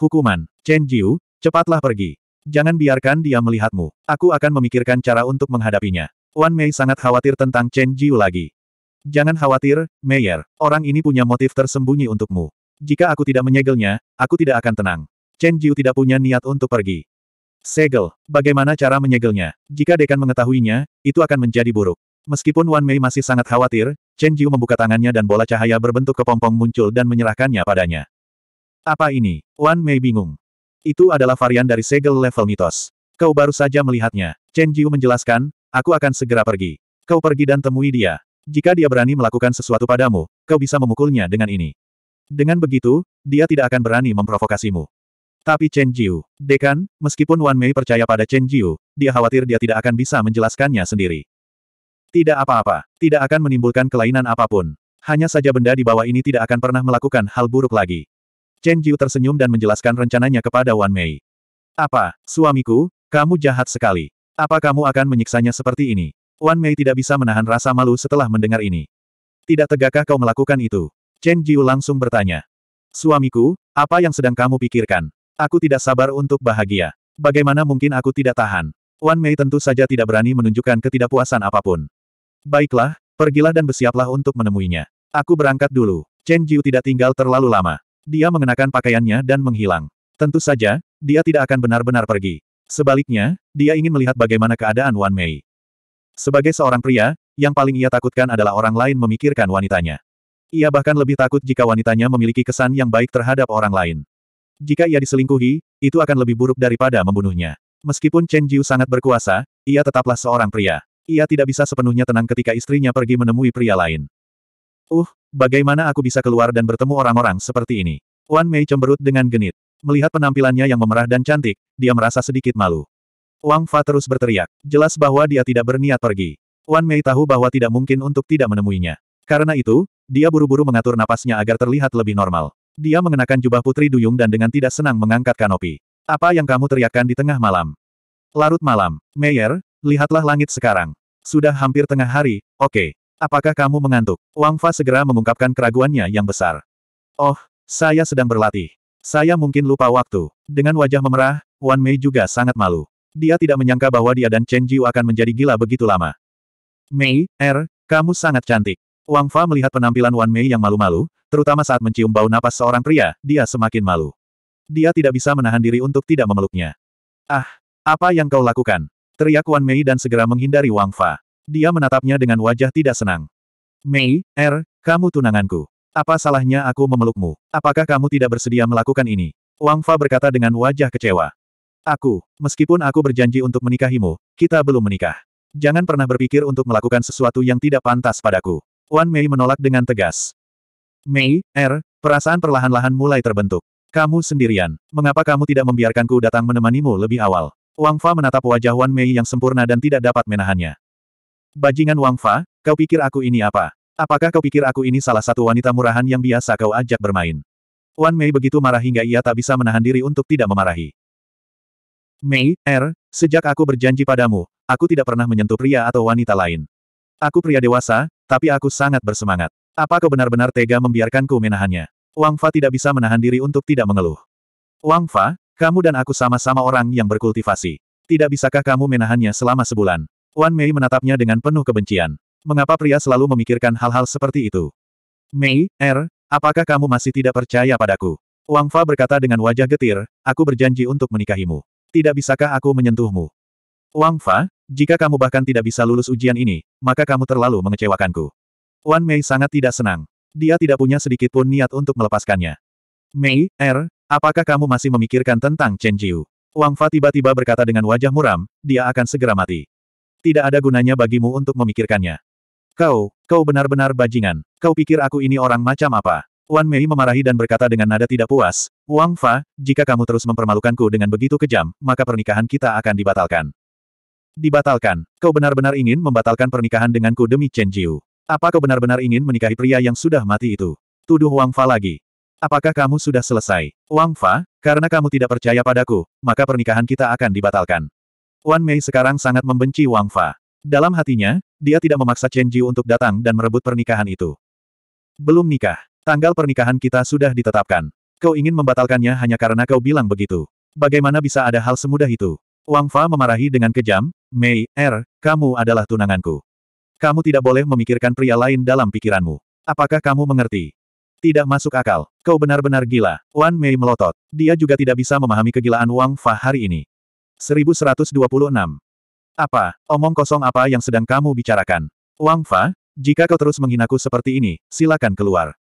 Hukuman, Chen Jiu, cepatlah pergi. Jangan biarkan dia melihatmu. Aku akan memikirkan cara untuk menghadapinya. Wan Mei sangat khawatir tentang Chen Jiu lagi. Jangan khawatir, Mayer. Orang ini punya motif tersembunyi untukmu. Jika aku tidak menyegelnya, aku tidak akan tenang. Chen Jiu tidak punya niat untuk pergi. Segel. Bagaimana cara menyegelnya? Jika dekan mengetahuinya, itu akan menjadi buruk. Meskipun Wan Mei masih sangat khawatir, Chen Jiu membuka tangannya dan bola cahaya berbentuk kepompong muncul dan menyerahkannya padanya. Apa ini? Wan Mei bingung. Itu adalah varian dari segel level mitos. Kau baru saja melihatnya. Chen Jiu menjelaskan, aku akan segera pergi. Kau pergi dan temui dia. Jika dia berani melakukan sesuatu padamu, kau bisa memukulnya dengan ini. Dengan begitu, dia tidak akan berani memprovokasimu. Tapi Chen Jiu, dekan, meskipun Wan Mei percaya pada Chen Jiu, dia khawatir dia tidak akan bisa menjelaskannya sendiri. Tidak apa-apa, tidak akan menimbulkan kelainan apa pun. Hanya saja benda di bawah ini tidak akan pernah melakukan hal buruk lagi. Chen Jiu tersenyum dan menjelaskan rencananya kepada Wan Mei. Apa, suamiku, kamu jahat sekali. Apa kamu akan menyiksanya seperti ini? Wan Mei tidak bisa menahan rasa malu setelah mendengar ini. Tidak tegakkah kau melakukan itu? Chen Jiu langsung bertanya. Suamiku, apa yang sedang kamu pikirkan? Aku tidak sabar untuk bahagia. Bagaimana mungkin aku tidak tahan? Wan Mei tentu saja tidak berani menunjukkan ketidakpuasan apa pun. Baiklah, pergilah dan bersiaplah untuk menemuinya. Aku berangkat dulu. Chen Jiu tidak tinggal terlalu lama. Dia mengenakan pakaiannya dan menghilang. Tentu saja, dia tidak akan benar-benar pergi. Sebaliknya, dia ingin melihat bagaimana keadaan Wan Mei. Sebagai seorang pria, yang paling ia takutkan adalah orang lain memikirkan wanitanya. Ia bahkan lebih takut jika wanitanya memiliki kesan yang baik terhadap orang lain. Jika ia diselingkuhi, itu akan lebih buruk daripada membunuhnya. Meskipun Chen Jiu sangat berkuasa, ia tetaplah seorang pria. Ia tidak bisa sepenuhnya tenang ketika istrinya pergi menemui pria lain. Uh, bagaimana aku bisa keluar dan bertemu orang-orang seperti ini? Wan Mei cemberut dengan genit. Melihat penampilannya yang memerah dan cantik, dia merasa sedikit malu. Wang Fa terus berteriak. Jelas bahwa dia tidak berniat pergi. Wan Mei tahu bahwa tidak mungkin untuk tidak menemuinya. Karena itu, dia buru-buru mengatur napasnya agar terlihat lebih normal. Dia mengenakan jubah putri duyung dan dengan tidak senang mengangkat kanopi. Apa yang kamu teriakkan di tengah malam? Larut malam. Meyer, lihatlah langit sekarang. Sudah hampir tengah hari, oke. Okay. Apakah kamu mengantuk? Wang Fa segera mengungkapkan keraguannya yang besar. Oh, saya sedang berlatih. Saya mungkin lupa waktu. Dengan wajah memerah, Wan Mei juga sangat malu. Dia tidak menyangka bahwa dia dan Chen Jiu akan menjadi gila begitu lama. Mei, Er, kamu sangat cantik. Wang Fa melihat penampilan Wan Mei yang malu-malu, terutama saat mencium bau napas seorang pria, dia semakin malu. Dia tidak bisa menahan diri untuk tidak memeluknya. Ah, apa yang kau lakukan? Teriak Wan Mei dan segera menghindari Wang Fa. Dia menatapnya dengan wajah tidak senang. Mei, Er, kamu tunanganku. Apa salahnya aku memelukmu? Apakah kamu tidak bersedia melakukan ini? Wang Fa berkata dengan wajah kecewa. Aku, meskipun aku berjanji untuk menikahimu, kita belum menikah. Jangan pernah berpikir untuk melakukan sesuatu yang tidak pantas padaku. Wan Mei menolak dengan tegas. Mei, Er, perasaan perlahan-lahan mulai terbentuk. Kamu sendirian. Mengapa kamu tidak membiarkanku datang menemanimu lebih awal? Wang Fa menatap wajah Wan Mei yang sempurna dan tidak dapat menahannya. Bajingan Wang Fa, kau pikir aku ini apa? Apakah kau pikir aku ini salah satu wanita murahan yang biasa kau ajak bermain? Wan Mei begitu marah hingga ia tak bisa menahan diri untuk tidak memarahi. Mei, Er, sejak aku berjanji padamu, aku tidak pernah menyentuh pria atau wanita lain. Aku pria dewasa, tapi aku sangat bersemangat. Apa kau benar-benar tega membiarkanku menahannya? Wang Fa tidak bisa menahan diri untuk tidak mengeluh. Wang Fa, kamu dan aku sama-sama orang yang berkultivasi. Tidak bisakah kamu menahannya selama sebulan? Wan Mei menatapnya dengan penuh kebencian. Mengapa pria selalu memikirkan hal-hal seperti itu? Mei, Er, apakah kamu masih tidak percaya padaku? Wang Fa berkata dengan wajah getir, aku berjanji untuk menikahimu. Tidak bisakah aku menyentuhmu? Wang Fa, jika kamu bahkan tidak bisa lulus ujian ini, maka kamu terlalu mengecewakanku. Wan Mei sangat tidak senang. Dia tidak punya sedikit pun niat untuk melepaskannya. Mei, Er, apakah kamu masih memikirkan tentang Chen Jiu? Wang Fa tiba-tiba berkata dengan wajah muram, dia akan segera mati. Tidak ada gunanya bagimu untuk memikirkannya. Kau, kau benar-benar bajingan. Kau pikir aku ini orang macam apa? Wan Mei memarahi dan berkata dengan nada tidak puas, Wang Fa, jika kamu terus mempermalukanku dengan begitu kejam, maka pernikahan kita akan dibatalkan. Dibatalkan. Kau benar-benar ingin membatalkan pernikahan denganku demi Chen Jiu. Apa kau benar-benar ingin menikahi pria yang sudah mati itu? Tuduh Wang Fa lagi. Apakah kamu sudah selesai? Wang Fa, karena kamu tidak percaya padaku, maka pernikahan kita akan dibatalkan. Wan Mei sekarang sangat membenci Wang Fa. Dalam hatinya, dia tidak memaksa Chen Jiu untuk datang dan merebut pernikahan itu. Belum nikah. Tanggal pernikahan kita sudah ditetapkan. Kau ingin membatalkannya hanya karena kau bilang begitu. Bagaimana bisa ada hal semudah itu? Wang Fa memarahi dengan kejam, Mei, Er, kamu adalah tunanganku. Kamu tidak boleh memikirkan pria lain dalam pikiranmu. Apakah kamu mengerti? Tidak masuk akal. Kau benar-benar gila. Wan Mei melotot. Dia juga tidak bisa memahami kegilaan Wang Fa hari ini. 1126. Apa, omong kosong apa yang sedang kamu bicarakan? Wang Fa, jika kau terus menghinaku seperti ini, silakan keluar.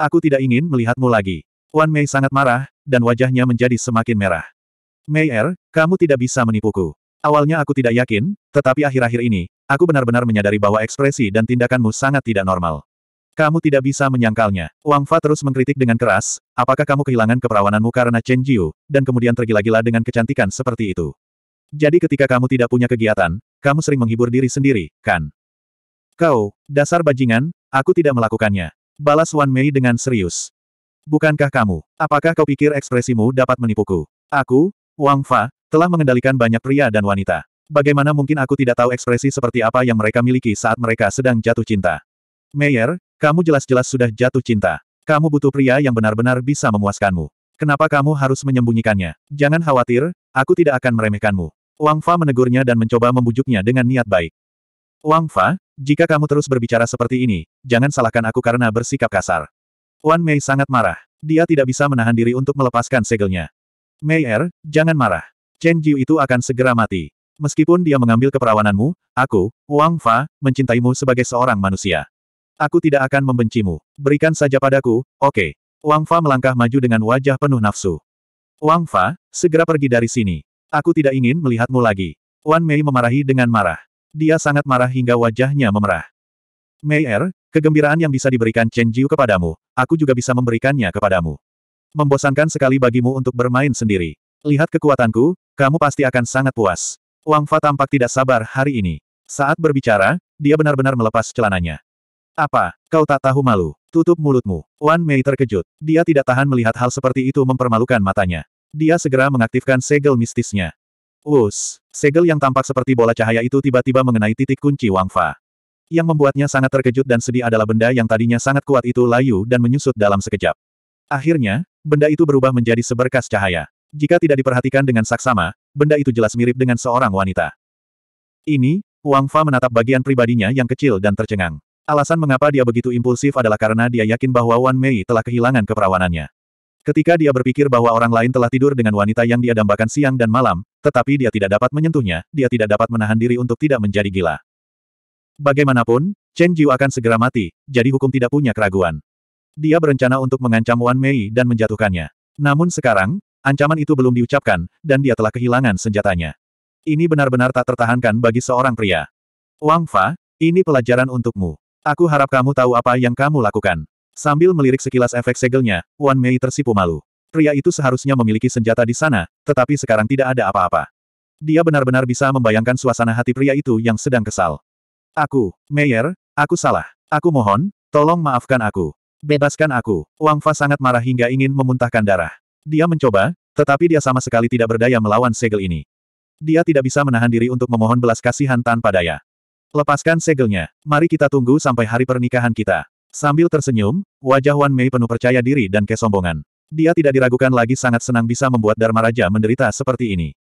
Aku tidak ingin melihatmu lagi. Wan Mei sangat marah, dan wajahnya menjadi semakin merah. Mei Er, kamu tidak bisa menipuku. Awalnya aku tidak yakin, tetapi akhir-akhir ini, aku benar-benar menyadari bahwa ekspresi dan tindakanmu sangat tidak normal. Kamu tidak bisa menyangkalnya. Wang Fa terus mengkritik dengan keras, apakah kamu kehilangan keperawananmu karena Chen Jiu, dan kemudian tergila-gila dengan kecantikan seperti itu. Jadi ketika kamu tidak punya kegiatan, kamu sering menghibur diri sendiri, kan? Kau, dasar bajingan, aku tidak melakukannya. Balas Wan Mei dengan serius. Bukankah kamu? Apakah kau pikir ekspresimu dapat menipuku? Aku, Wang Fa, telah mengendalikan banyak pria dan wanita. Bagaimana mungkin aku tidak tahu ekspresi seperti apa yang mereka miliki saat mereka sedang jatuh cinta? Meyer, kamu jelas-jelas sudah jatuh cinta. Kamu butuh pria yang benar-benar bisa memuaskanmu. Kenapa kamu harus menyembunyikannya? Jangan khawatir, aku tidak akan meremehkanmu. Wang Fa menegurnya dan mencoba membujuknya dengan niat baik. Wang Fa, jika kamu terus berbicara seperti ini, jangan salahkan aku karena bersikap kasar. Wan Mei sangat marah. Dia tidak bisa menahan diri untuk melepaskan segelnya. Mei Er, jangan marah. Chen Jiu itu akan segera mati. Meskipun dia mengambil keperawananmu, aku, Wang Fa, mencintaimu sebagai seorang manusia. Aku tidak akan membencimu. Berikan saja padaku, oke. Okay. Wang Fa melangkah maju dengan wajah penuh nafsu. Wang Fa, segera pergi dari sini. Aku tidak ingin melihatmu lagi. Wan Mei memarahi dengan marah. Dia sangat marah hingga wajahnya memerah. Mei Er, kegembiraan yang bisa diberikan Chen Jiu kepadamu, aku juga bisa memberikannya kepadamu. Membosankan sekali bagimu untuk bermain sendiri. Lihat kekuatanku, kamu pasti akan sangat puas. Wang Fa tampak tidak sabar hari ini. Saat berbicara, dia benar-benar melepas celananya. Apa, kau tak tahu malu? Tutup mulutmu. Wan Mei terkejut. Dia tidak tahan melihat hal seperti itu mempermalukan matanya. Dia segera mengaktifkan segel mistisnya. Us, segel yang tampak seperti bola cahaya itu tiba-tiba mengenai titik kunci Wang Fa. Yang membuatnya sangat terkejut dan sedih adalah benda yang tadinya sangat kuat itu layu dan menyusut dalam sekejap. Akhirnya, benda itu berubah menjadi seberkas cahaya. Jika tidak diperhatikan dengan saksama, benda itu jelas mirip dengan seorang wanita. Ini, Wang Fa menatap bagian pribadinya yang kecil dan tercengang. Alasan mengapa dia begitu impulsif adalah karena dia yakin bahwa Wan Mei telah kehilangan keperawanannya. Ketika dia berpikir bahwa orang lain telah tidur dengan wanita yang dia dambakan siang dan malam, tetapi dia tidak dapat menyentuhnya, dia tidak dapat menahan diri untuk tidak menjadi gila. Bagaimanapun, Chen Jiu akan segera mati, jadi hukum tidak punya keraguan. Dia berencana untuk mengancam Wan Mei dan menjatuhkannya. Namun sekarang, ancaman itu belum diucapkan, dan dia telah kehilangan senjatanya. Ini benar-benar tak tertahankan bagi seorang pria. Wang Fa, ini pelajaran untukmu. Aku harap kamu tahu apa yang kamu lakukan. Sambil melirik sekilas efek segelnya, Wan Mei tersipu malu. Pria itu seharusnya memiliki senjata di sana, tetapi sekarang tidak ada apa-apa. Dia benar-benar bisa membayangkan suasana hati pria itu yang sedang kesal. Aku, Meyer, aku salah. Aku mohon, tolong maafkan aku. Bebaskan aku. Wang Fa sangat marah hingga ingin memuntahkan darah. Dia mencoba, tetapi dia sama sekali tidak berdaya melawan segel ini. Dia tidak bisa menahan diri untuk memohon belas kasihan tanpa daya. Lepaskan segelnya. Mari kita tunggu sampai hari pernikahan kita. Sambil tersenyum, wajah Wan Mei penuh percaya diri dan kesombongan. Dia tidak diragukan lagi sangat senang bisa membuat Dharma Raja menderita seperti ini.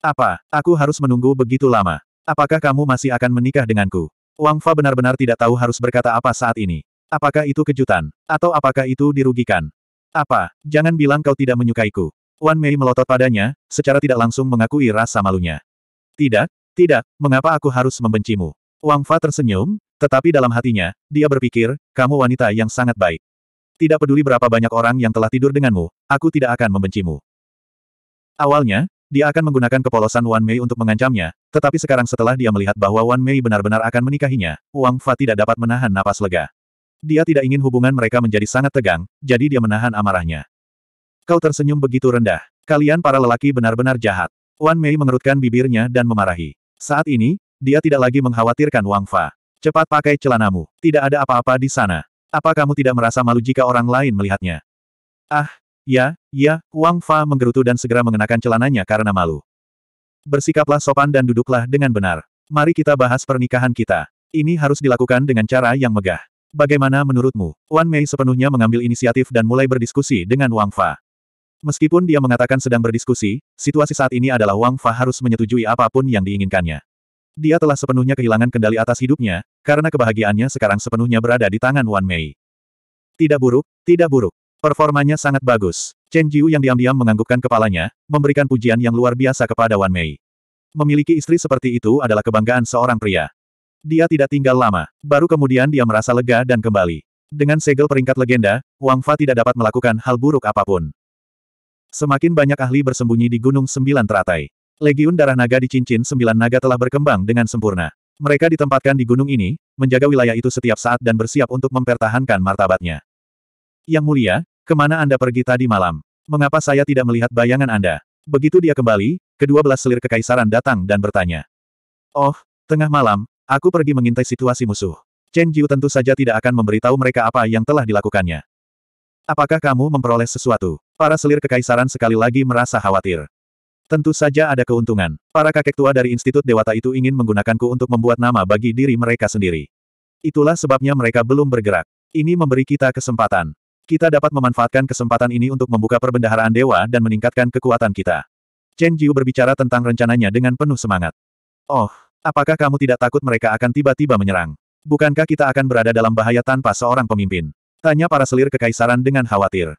Apa, aku harus menunggu begitu lama? Apakah kamu masih akan menikah denganku? Wang Fa benar-benar tidak tahu harus berkata apa saat ini. Apakah itu kejutan? Atau apakah itu dirugikan? Apa, jangan bilang kau tidak menyukaiku. Wan Mei melotot padanya, secara tidak langsung mengakui rasa malunya. Tidak, tidak, mengapa aku harus membencimu? Wang Fa tersenyum, tetapi dalam hatinya, dia berpikir, kamu wanita yang sangat baik. Tidak peduli berapa banyak orang yang telah tidur denganmu, aku tidak akan membencimu. Awalnya, dia akan menggunakan kepolosan Wan Mei untuk mengancamnya, tetapi sekarang setelah dia melihat bahwa Wan Mei benar-benar akan menikahinya, Wang Fa tidak dapat menahan napas lega. Dia tidak ingin hubungan mereka menjadi sangat tegang, jadi dia menahan amarahnya. Kau tersenyum begitu rendah. Kalian para lelaki benar-benar jahat. Wan Mei mengerutkan bibirnya dan memarahi. Saat ini, dia tidak lagi mengkhawatirkan Wang Fa. Cepat pakai celanamu. Tidak ada apa-apa di sana. Apa kamu tidak merasa malu jika orang lain melihatnya? Ah, ya, ya, Wang Fa menggerutu dan segera mengenakan celananya karena malu. Bersikaplah sopan dan duduklah dengan benar. Mari kita bahas pernikahan kita. Ini harus dilakukan dengan cara yang megah. Bagaimana menurutmu? Wan Mei sepenuhnya mengambil inisiatif dan mulai berdiskusi dengan Wang Fa. Meskipun dia mengatakan sedang berdiskusi, situasi saat ini adalah Wang Fa harus menyetujui apa pun yang diinginkannya. Dia telah sepenuhnya kehilangan kendali atas hidupnya, karena kebahagiaannya sekarang sepenuhnya berada di tangan Wan Mei. Tidak buruk, tidak buruk. Performanya sangat bagus. Chen Jiu yang diam-diam menganggukkan kepalanya, memberikan pujian yang luar biasa kepada Wan Mei. Memiliki istri seperti itu adalah kebanggaan seorang pria. Dia tidak tinggal lama, baru kemudian dia merasa lega dan kembali. Dengan segel peringkat legenda, Wang Fa tidak dapat melakukan hal buruk apa pun. Semakin banyak ahli bersembunyi di Gunung Sembilan Teratai. Legiun Darah Naga di Cincin Sembilan Naga telah berkembang dengan sempurna. Mereka ditempatkan di gunung ini, menjaga wilayah itu setiap saat dan bersiap untuk mempertahankan martabatnya. Yang mulia, ke mana Anda pergi tadi malam? Mengapa saya tidak melihat bayangan Anda? Begitu dia kembali, kedua belas selir kekaisaran datang dan bertanya. Oh, tengah malam, aku pergi mengintai situasi musuh. Chen Jiu tentu saja tidak akan memberitahu mereka apa yang telah dilakukannya. Apakah kamu memperoleh sesuatu? Para selir kekaisaran sekali lagi merasa khawatir. Tentu saja ada keuntungan. Para kakek tua dari Institut Dewata itu ingin menggunakanku untuk membuat nama bagi diri mereka sendiri. Itulah sebabnya mereka belum bergerak. Ini memberi kita kesempatan. Kita dapat memanfaatkan kesempatan ini untuk membuka perbendaharaan dewa dan meningkatkan kekuatan kita. Chen Jiu berbicara tentang rencananya dengan penuh semangat. Oh, apakah kamu tidak takut mereka akan tiba-tiba menyerang? Bukankah kita akan berada dalam bahaya tanpa seorang pemimpin? Tanya para selir kekaisaran dengan khawatir.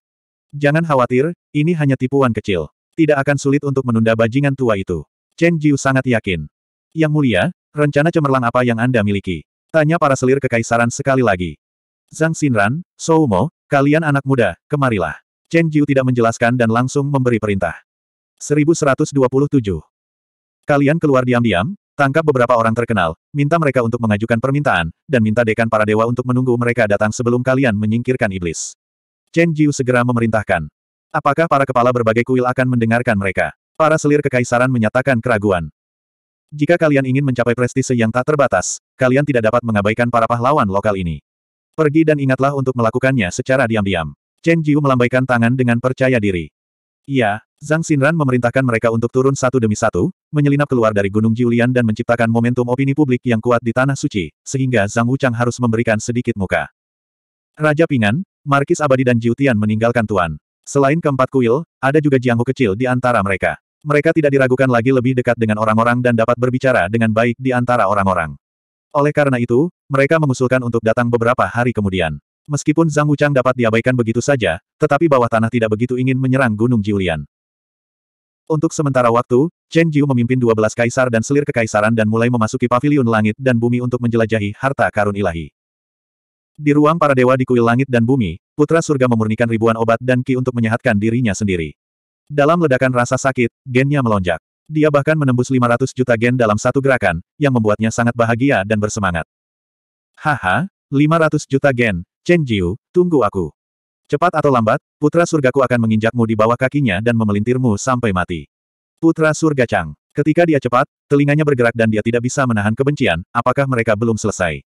Jangan khawatir, ini hanya tipuan kecil. Tidak akan sulit untuk menunda bajingan tua itu. Chen Jiu sangat yakin. Yang mulia, rencana cemerlang apa yang Anda miliki? Tanya para selir kekaisaran sekali lagi. Zhang Xinran, Soumo, kalian anak muda, kemarilah. Chen Jiu tidak menjelaskan dan langsung memberi perintah. 1127. Kalian keluar diam-diam, tangkap beberapa orang terkenal, minta mereka untuk mengajukan permintaan, dan minta dekan para dewa untuk menunggu mereka datang sebelum kalian menyingkirkan iblis. Chen Jiu segera memerintahkan. Apakah para kepala berbagai kuil akan mendengarkan mereka? Para selir kekaisaran menyatakan keraguan. Jika kalian ingin mencapai prestise yang tak terbatas, kalian tidak dapat mengabaikan para pahlawan lokal ini. Pergi dan ingatlah untuk melakukannya secara diam-diam. Chen Jiu melambaikan tangan dengan percaya diri. Iya, Zhang Xinran memerintahkan mereka untuk turun satu demi satu, menyelinap keluar dari Gunung Jiulian dan menciptakan momentum opini publik yang kuat di Tanah Suci, sehingga Zhang Wuchang harus memberikan sedikit muka. Raja Pingan, Markis Abadi dan Jiu Tian meninggalkan Tuan. Selain keempat kuil, ada juga Jianghu kecil di antara mereka. Mereka tidak diragukan lagi lebih dekat dengan orang-orang dan dapat berbicara dengan baik di antara orang-orang. Oleh karena itu, mereka mengusulkan untuk datang beberapa hari kemudian. Meskipun Zhang Wuchang dapat diabaikan begitu saja, tetapi bawah tanah tidak begitu ingin menyerang Gunung Jiulian. Untuk sementara waktu, Chen Jiu memimpin 12 kaisar dan selir kekaisaran dan mulai memasuki pavilion langit dan bumi untuk menjelajahi harta karun ilahi. Di ruang para dewa di kuil langit dan bumi, putra surga memurnikan ribuan obat dan ki untuk menyehatkan dirinya sendiri. Dalam ledakan rasa sakit, gennya melonjak. Dia bahkan menembus 500 juta gen dalam satu gerakan, yang membuatnya sangat bahagia dan bersemangat. Haha, 500 juta gen, Chen Jiu, tunggu aku. Cepat atau lambat, putra surgaku akan menginjakmu di bawah kakinya dan memelintirmu sampai mati. Putra surga Chang. Ketika dia cepat, telinganya bergerak dan dia tidak bisa menahan kebencian, apakah mereka belum selesai?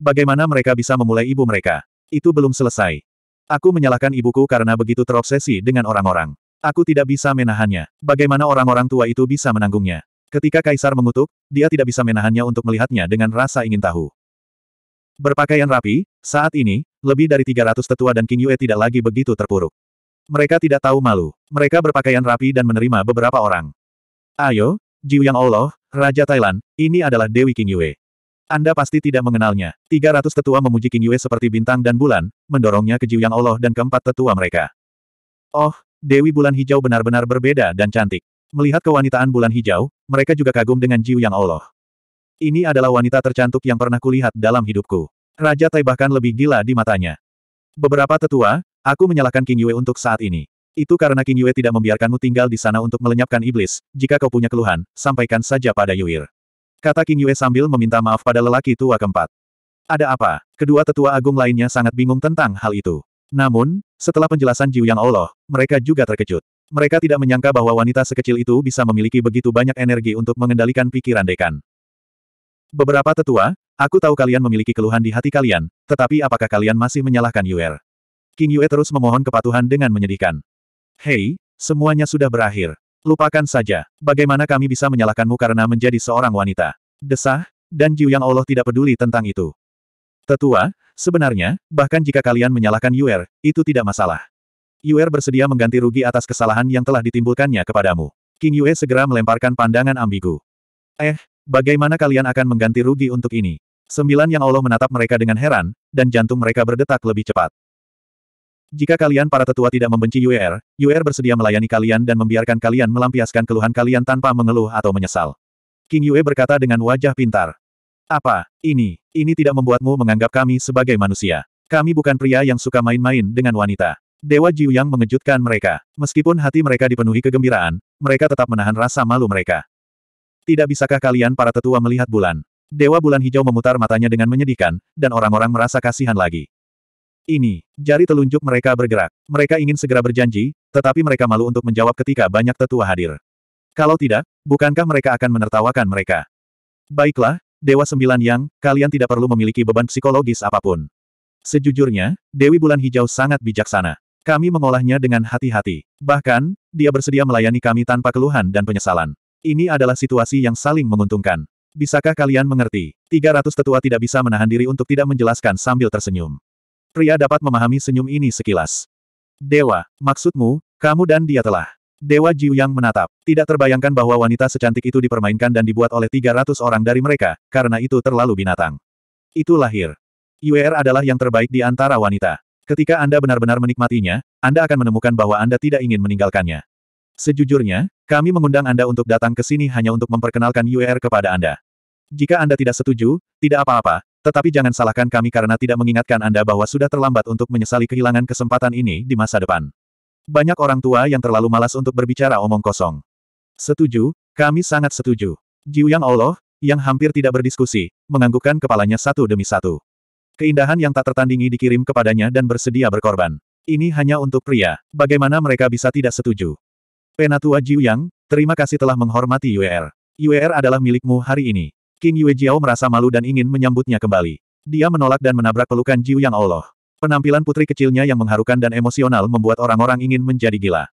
Bagaimana mereka bisa memulai ibu mereka? Itu belum selesai. Aku menyalahkan ibuku karena begitu terobsesi dengan orang-orang. Aku tidak bisa menahannya. Bagaimana orang-orang tua itu bisa menanggungnya? Ketika Kaisar mengutuk, dia tidak bisa menahannya untuk melihatnya dengan rasa ingin tahu. Berpakaian rapi, saat ini, lebih dari 300 tetua dan King Yue tidak lagi begitu terpuruk. Mereka tidak tahu malu. Mereka berpakaian rapi dan menerima beberapa orang. Ayo, Jiu Yang Allah, Raja Thailand, ini adalah Dewi King Yue. Anda pasti tidak mengenalnya. 300 tetua memuji King Yue seperti bintang dan bulan, mendorongnya ke Jiu Yang Allah dan keempat tetua mereka. Oh, Dewi Bulan Hijau benar-benar berbeda dan cantik. Melihat kewanitaan bulan hijau, mereka juga kagum dengan Jiu Yang Allah. Ini adalah wanita tercantik yang pernah kulihat dalam hidupku. Raja Tai bahkan lebih gila di matanya. Beberapa tetua, aku menyalahkan King Yue untuk saat ini. Itu karena King Yue tidak membiarkanmu tinggal di sana untuk melenyapkan iblis, jika kau punya keluhan, sampaikan saja pada Yuir. Kata King Yue sambil meminta maaf pada lelaki tua keempat. Ada apa? Kedua tetua agung lainnya sangat bingung tentang hal itu. Namun, setelah penjelasan Jiu Yang Allah, mereka juga terkejut. Mereka tidak menyangka bahwa wanita sekecil itu bisa memiliki begitu banyak energi untuk mengendalikan pikiran dekan. Beberapa tetua, aku tahu kalian memiliki keluhan di hati kalian, tetapi apakah kalian masih menyalahkan Yuer? King Yue terus memohon kepatuhan dengan menyedihkan. Hei, semuanya sudah berakhir. Lupakan saja, bagaimana kami bisa menyalahkanmu karena menjadi seorang wanita. Desah, dan Jiu Yang Allah tidak peduli tentang itu. Tetua, sebenarnya, bahkan jika kalian menyalahkan Yuer, itu tidak masalah. Yuer bersedia mengganti rugi atas kesalahan yang telah ditimbulkannya kepadamu. King Yue segera melemparkan pandangan ambigu. Eh, bagaimana kalian akan mengganti rugi untuk ini? Sembilan yang Allah menatap mereka dengan heran, dan jantung mereka berdetak lebih cepat. Jika kalian para tetua tidak membenci Yuer, Yuer bersedia melayani kalian dan membiarkan kalian melampiaskan keluhan kalian tanpa mengeluh atau menyesal. King Yue berkata dengan wajah pintar. Apa, ini, ini tidak membuatmu menganggap kami sebagai manusia. Kami bukan pria yang suka main-main dengan wanita. Dewa Jiu Yang mengejutkan mereka. Meskipun hati mereka dipenuhi kegembiraan, mereka tetap menahan rasa malu mereka. Tidak bisakah kalian para tetua melihat bulan? Dewa bulan hijau memutar matanya dengan menyedihkan, dan orang-orang merasa kasihan lagi. Ini, jari telunjuk mereka bergerak. Mereka ingin segera berjanji, tetapi mereka malu untuk menjawab ketika banyak tetua hadir. Kalau tidak, bukankah mereka akan menertawakan mereka? Baiklah, Dewa Sembilan Yang, kalian tidak perlu memiliki beban psikologis apa pun. Sejujurnya, Dewi Bulan Hijau sangat bijaksana. Kami mengolahnya dengan hati-hati. Bahkan, dia bersedia melayani kami tanpa keluhan dan penyesalan. Ini adalah situasi yang saling menguntungkan. Bisakah kalian mengerti? 300 tetua tidak bisa menahan diri untuk tidak menjelaskan sambil tersenyum. Pria dapat memahami senyum ini sekilas. Dewa, maksudmu, kamu dan dia telah. Dewa Jiu Yang menatap. Tidak terbayangkan bahwa wanita secantik itu dipermainkan dan dibuat oleh 300 orang dari mereka, karena itu terlalu binatang. Itu lahir. UR adalah yang terbaik di antara wanita. Ketika Anda benar-benar menikmatinya, Anda akan menemukan bahwa Anda tidak ingin meninggalkannya. Sejujurnya, kami mengundang Anda untuk datang ke sini hanya untuk memperkenalkan UR kepada Anda. Jika Anda tidak setuju, tidak apa-apa, tetapi jangan salahkan kami karena tidak mengingatkan Anda bahwa sudah terlambat untuk menyesali kehilangan kesempatan ini di masa depan. Banyak orang tua yang terlalu malas untuk berbicara omong kosong. Setuju, kami sangat setuju. Jiu Yang Allah, yang hampir tidak berdiskusi, menganggukkan kepalanya satu demi satu. Keindahan yang tak tertandingi dikirim kepadanya dan bersedia berkorban. Ini hanya untuk pria. Bagaimana mereka bisa tidak setuju? Penatua Jiu Yang, terima kasih telah menghormati Yuer. Yuer adalah milikmu hari ini. King Yue Jiao merasa malu dan ingin menyambutnya kembali. Dia menolak dan menabrak pelukan Jiu Yang Allah. Penampilan putri kecilnya yang mengharukan dan emosional membuat orang-orang ingin menjadi gila.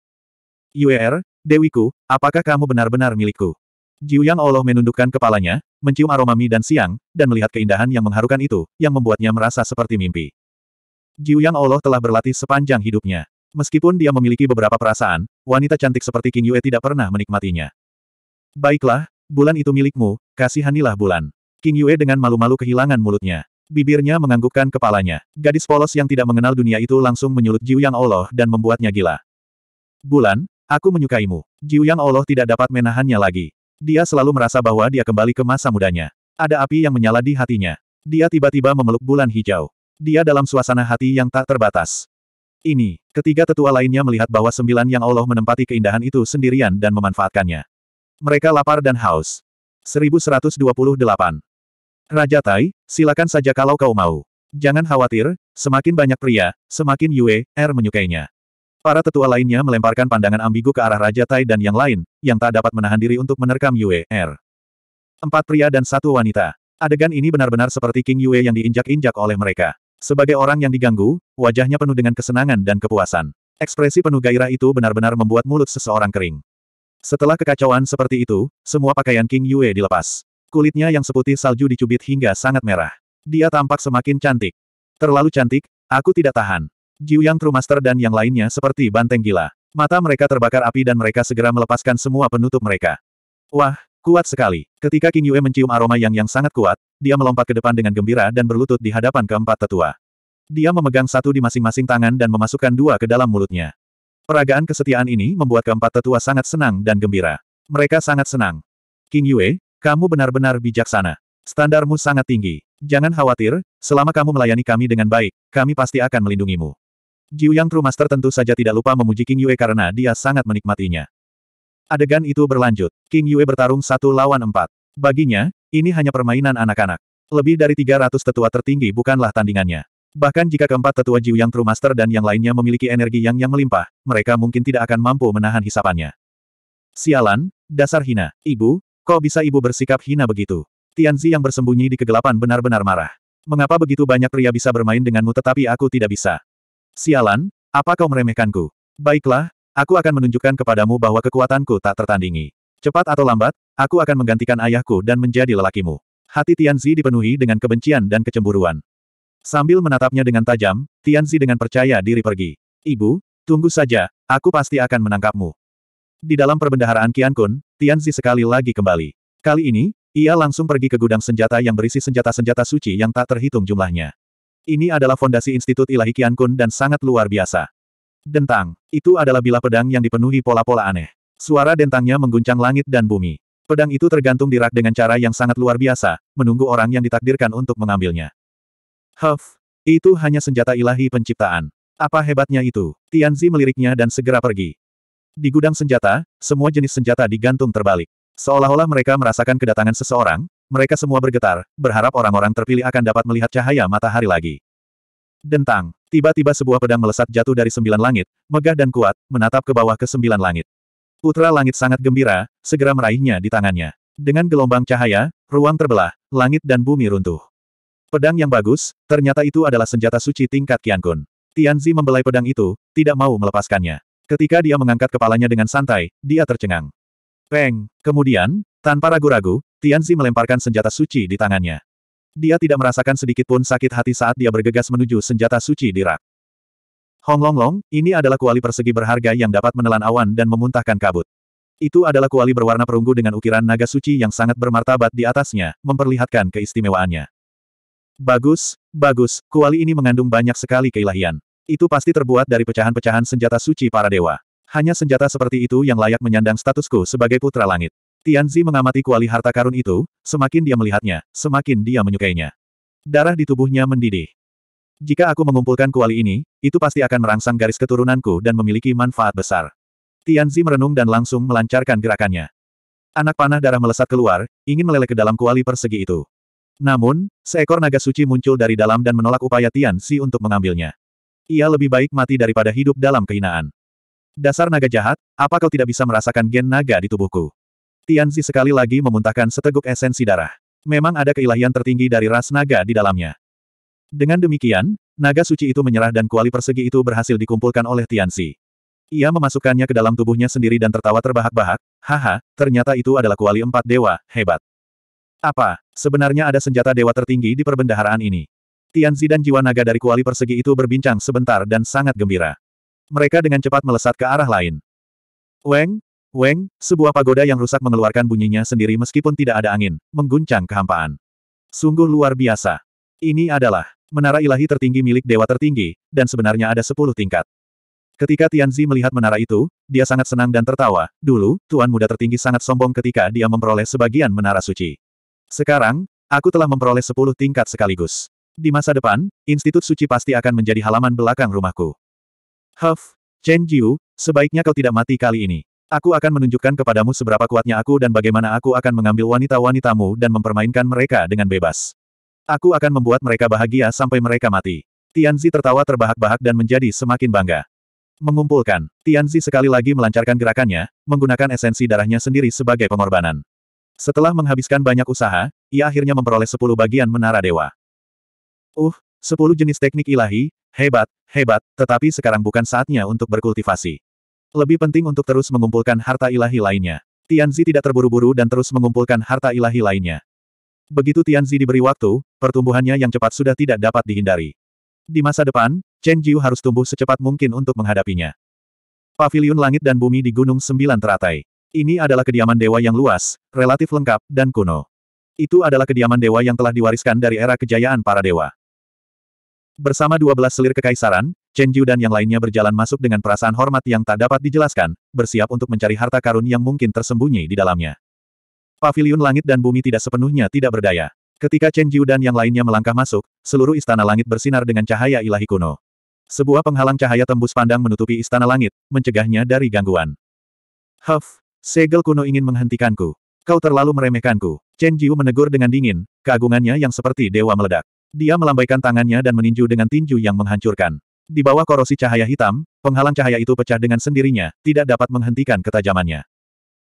Yuer, Dewiku, apakah kamu benar-benar milikku? Jiu Yang Allah menundukkan kepalanya, mencium aroma mie dan siang, dan melihat keindahan yang mengharukan itu, yang membuatnya merasa seperti mimpi. Jiu Yang Allah telah berlatih sepanjang hidupnya. Meskipun dia memiliki beberapa perasaan, wanita cantik seperti King Yue tidak pernah menikmatinya. Baiklah, bulan itu milikmu, kasihanilah bulan. King Yue dengan malu-malu kehilangan mulutnya. Bibirnya menganggukkan kepalanya. Gadis polos yang tidak mengenal dunia itu langsung menyulut Jiu Yang Allah dan membuatnya gila. Bulan, aku menyukaimu. Jiu Yang Allah tidak dapat menahannya lagi. Dia selalu merasa bahwa dia kembali ke masa mudanya. Ada api yang menyala di hatinya. Dia tiba-tiba memeluk bulan hijau. Dia dalam suasana hati yang tak terbatas. Ini, ketiga tetua lainnya melihat bahwa sembilan yang Allah menempati keindahan itu sendirian dan memanfaatkannya. Mereka lapar dan haus. 1128. Raja Tai, silakan saja kalau kau mau. Jangan khawatir, semakin banyak pria, semakin Yue, Er menyukainya. Para tetua lainnya melemparkan pandangan ambigu ke arah Raja Tai dan yang lain, yang tak dapat menahan diri untuk menerkam Yue, R. Empat pria dan satu wanita. Adegan ini benar-benar seperti King Yue yang diinjak-injak oleh mereka. Sebagai orang yang diganggu, wajahnya penuh dengan kesenangan dan kepuasan. Ekspresi penuh gairah itu benar-benar membuat mulut seseorang kering. Setelah kekacauan seperti itu, semua pakaian King Yue dilepas. Kulitnya yang seputih salju dicubit hingga sangat merah. Dia tampak semakin cantik. Terlalu cantik, aku tidak tahan. Jiu Yang True Master dan yang lainnya seperti banteng gila. Mata mereka terbakar api dan mereka segera melepaskan semua penutup mereka. Wah, kuat sekali. Ketika King Yue mencium aroma yang yang sangat kuat, dia melompat ke depan dengan gembira dan berlutut di hadapan keempat tetua. Dia memegang satu di masing-masing tangan dan memasukkan dua ke dalam mulutnya. Peragaan kesetiaan ini membuat keempat tetua sangat senang dan gembira. Mereka sangat senang. King Yue, kamu benar-benar bijaksana. Standarmu sangat tinggi. Jangan khawatir, selama kamu melayani kami dengan baik, kami pasti akan melindungimu. Jiu Yang True Master tentu saja tidak lupa memuji King Yue karena dia sangat menikmatinya. Adegan itu berlanjut. King Yue bertarung satu lawan empat. Baginya, ini hanya permainan anak-anak. Lebih dari 300 tetua tertinggi bukanlah tandingannya. Bahkan jika keempat tetua Jiu Yang True Master dan yang lainnya memiliki energi yang yang melimpah, mereka mungkin tidak akan mampu menahan hisapannya. Sialan, dasar hina. Ibu, kok bisa ibu bersikap hina begitu? Tianzi yang bersembunyi di kegelapan benar-benar marah. Mengapa begitu banyak pria bisa bermain denganmu tetapi aku tidak bisa? Sialan, apa kau meremehkanku? Baiklah, Aku akan menunjukkan kepadamu bahwa kekuatanku tak tertandingi. Cepat atau lambat, aku akan menggantikan ayahku dan menjadi lelakimu. Hati Tianzi dipenuhi dengan kebencian dan kecemburuan. Sambil menatapnya dengan tajam, Tianzi dengan percaya diri pergi. Ibu, tunggu saja, aku pasti akan menangkapmu. Di dalam perbendaharaan Qian Kun, Tianzi sekali lagi kembali. Kali ini, ia langsung pergi ke gudang senjata yang berisi senjata-senjata suci yang tak terhitung jumlahnya. Ini adalah fondasi Institut Ilahi Qian Kun dan sangat luar biasa. Dentang. Itu adalah bilah pedang yang dipenuhi pola-pola aneh. Suara dentangnya mengguncang langit dan bumi. Pedang itu tergantung di rak dengan cara yang sangat luar biasa, menunggu orang yang ditakdirkan untuk mengambilnya. Huff. Itu hanya senjata ilahi penciptaan. Apa hebatnya itu? Tianzi meliriknya dan segera pergi. Di gudang senjata, semua jenis senjata digantung terbalik. Seolah-olah mereka merasakan kedatangan seseorang, mereka semua bergetar, berharap orang-orang terpilih akan dapat melihat cahaya matahari lagi. Dentang. Tiba-tiba sebuah pedang melesat jatuh dari sembilan langit, megah dan kuat, menatap ke bawah ke sembilan langit. Putra langit sangat gembira, segera meraihnya di tangannya. Dengan gelombang cahaya, ruang terbelah, langit dan bumi runtuh. Pedang yang bagus, ternyata itu adalah senjata suci tingkat Qiankun. Tianzi membelai pedang itu, tidak mau melepaskannya. Ketika dia mengangkat kepalanya dengan santai, dia tercengang. Peng! Kemudian, tanpa ragu-ragu, Tianzi melemparkan senjata suci di tangannya. Dia tidak merasakan sedikit pun sakit hati saat dia bergegas menuju senjata suci di rak. Hong Long Long, ini adalah kuali persegi berharga yang dapat menelan awan dan memuntahkan kabut. Itu adalah kuali berwarna perunggu dengan ukiran naga suci yang sangat bermartabat di atasnya, memperlihatkan keistimewaannya. Bagus, bagus, kuali ini mengandung banyak sekali keilahian. Itu pasti terbuat dari pecahan-pecahan senjata suci para dewa. Hanya senjata seperti itu yang layak menyandang statusku sebagai putra langit. Tianzi mengamati kuali harta karun itu, semakin dia melihatnya, semakin dia menyukainya. Darah di tubuhnya mendidih. Jika aku mengumpulkan kuali ini, itu pasti akan merangsang garis keturunanku dan memiliki manfaat besar. Tianzi merenung dan langsung melancarkan gerakannya. Anak panah darah melesat keluar, ingin meleleh ke dalam kuali persegi itu. Namun, seekor naga suci muncul dari dalam dan menolak upaya Tianzi untuk mengambilnya. Ia lebih baik mati daripada hidup dalam kehinaan. Dasar naga jahat, apa kau tidak bisa merasakan gen naga di tubuhku? Tianzi sekali lagi memuntahkan seteguk esensi darah. Memang ada keilahian tertinggi dari ras naga di dalamnya. Dengan demikian, naga suci itu menyerah dan kuali persegi itu berhasil dikumpulkan oleh Tianzi. Ia memasukkannya ke dalam tubuhnya sendiri dan tertawa terbahak-bahak, haha, ternyata itu adalah kuali empat dewa, hebat. Apa, sebenarnya ada senjata dewa tertinggi di perbendaharaan ini? Tianzi dan jiwa naga dari kuali persegi itu berbincang sebentar dan sangat gembira. Mereka dengan cepat melesat ke arah lain. Weng, Weng, sebuah pagoda yang rusak mengeluarkan bunyinya sendiri meskipun tidak ada angin, mengguncang kehampaan. Sungguh luar biasa. Ini adalah menara ilahi tertinggi milik dewa tertinggi, dan sebenarnya ada sepuluh tingkat. Ketika Tianzi melihat menara itu, dia sangat senang dan tertawa. Dulu, Tuan Muda tertinggi sangat sombong ketika dia memperoleh sebagian menara suci. Sekarang, aku telah memperoleh sepuluh tingkat sekaligus. Di masa depan, Institut Suci pasti akan menjadi halaman belakang rumahku. Huff, Chen Jiu, sebaiknya kau tidak mati kali ini. Aku akan menunjukkan kepadamu seberapa kuatnya aku dan bagaimana aku akan mengambil wanita-wanitamu dan mempermainkan mereka dengan bebas. Aku akan membuat mereka bahagia sampai mereka mati. Tianzi tertawa terbahak-bahak dan menjadi semakin bangga. Mengumpulkan, Tianzi sekali lagi melancarkan gerakannya, menggunakan esensi darahnya sendiri sebagai pengorbanan. Setelah menghabiskan banyak usaha, ia akhirnya memperoleh 10 bagian menara dewa. Uh, 10 jenis teknik ilahi, hebat, hebat, tetapi sekarang bukan saatnya untuk berkultivasi. Lebih penting untuk terus mengumpulkan harta ilahi lainnya. Tianzi tidak terburu-buru dan terus mengumpulkan harta ilahi lainnya. Begitu Tianzi diberi waktu, pertumbuhannya yang cepat sudah tidak dapat dihindari. Di masa depan, Chen Jiu harus tumbuh secepat mungkin untuk menghadapinya. Paviliun Langit dan Bumi di Gunung Sembilan Teratai. Ini adalah kediaman dewa yang luas, relatif lengkap, dan kuno. Itu adalah kediaman dewa yang telah diwariskan dari era kejayaan para dewa. Bersama 12 selir kekaisaran, Chen Jiu dan yang lainnya berjalan masuk dengan perasaan hormat yang tak dapat dijelaskan, bersiap untuk mencari harta karun yang mungkin tersembunyi di dalamnya. Paviliun langit dan bumi tidak sepenuhnya tidak berdaya. Ketika Chen Jiu dan yang lainnya melangkah masuk, seluruh istana langit bersinar dengan cahaya ilahi kuno. Sebuah penghalang cahaya tembus pandang menutupi istana langit, mencegahnya dari gangguan. Huff, Segel kuno ingin menghentikanku. Kau terlalu meremehkanku. Chen Jiu menegur dengan dingin, keagungannya yang seperti dewa meledak. Dia melambaikan tangannya dan meninju dengan tinju yang menghancurkan. Di bawah korosi cahaya hitam, penghalang cahaya itu pecah dengan sendirinya, tidak dapat menghentikan ketajamannya.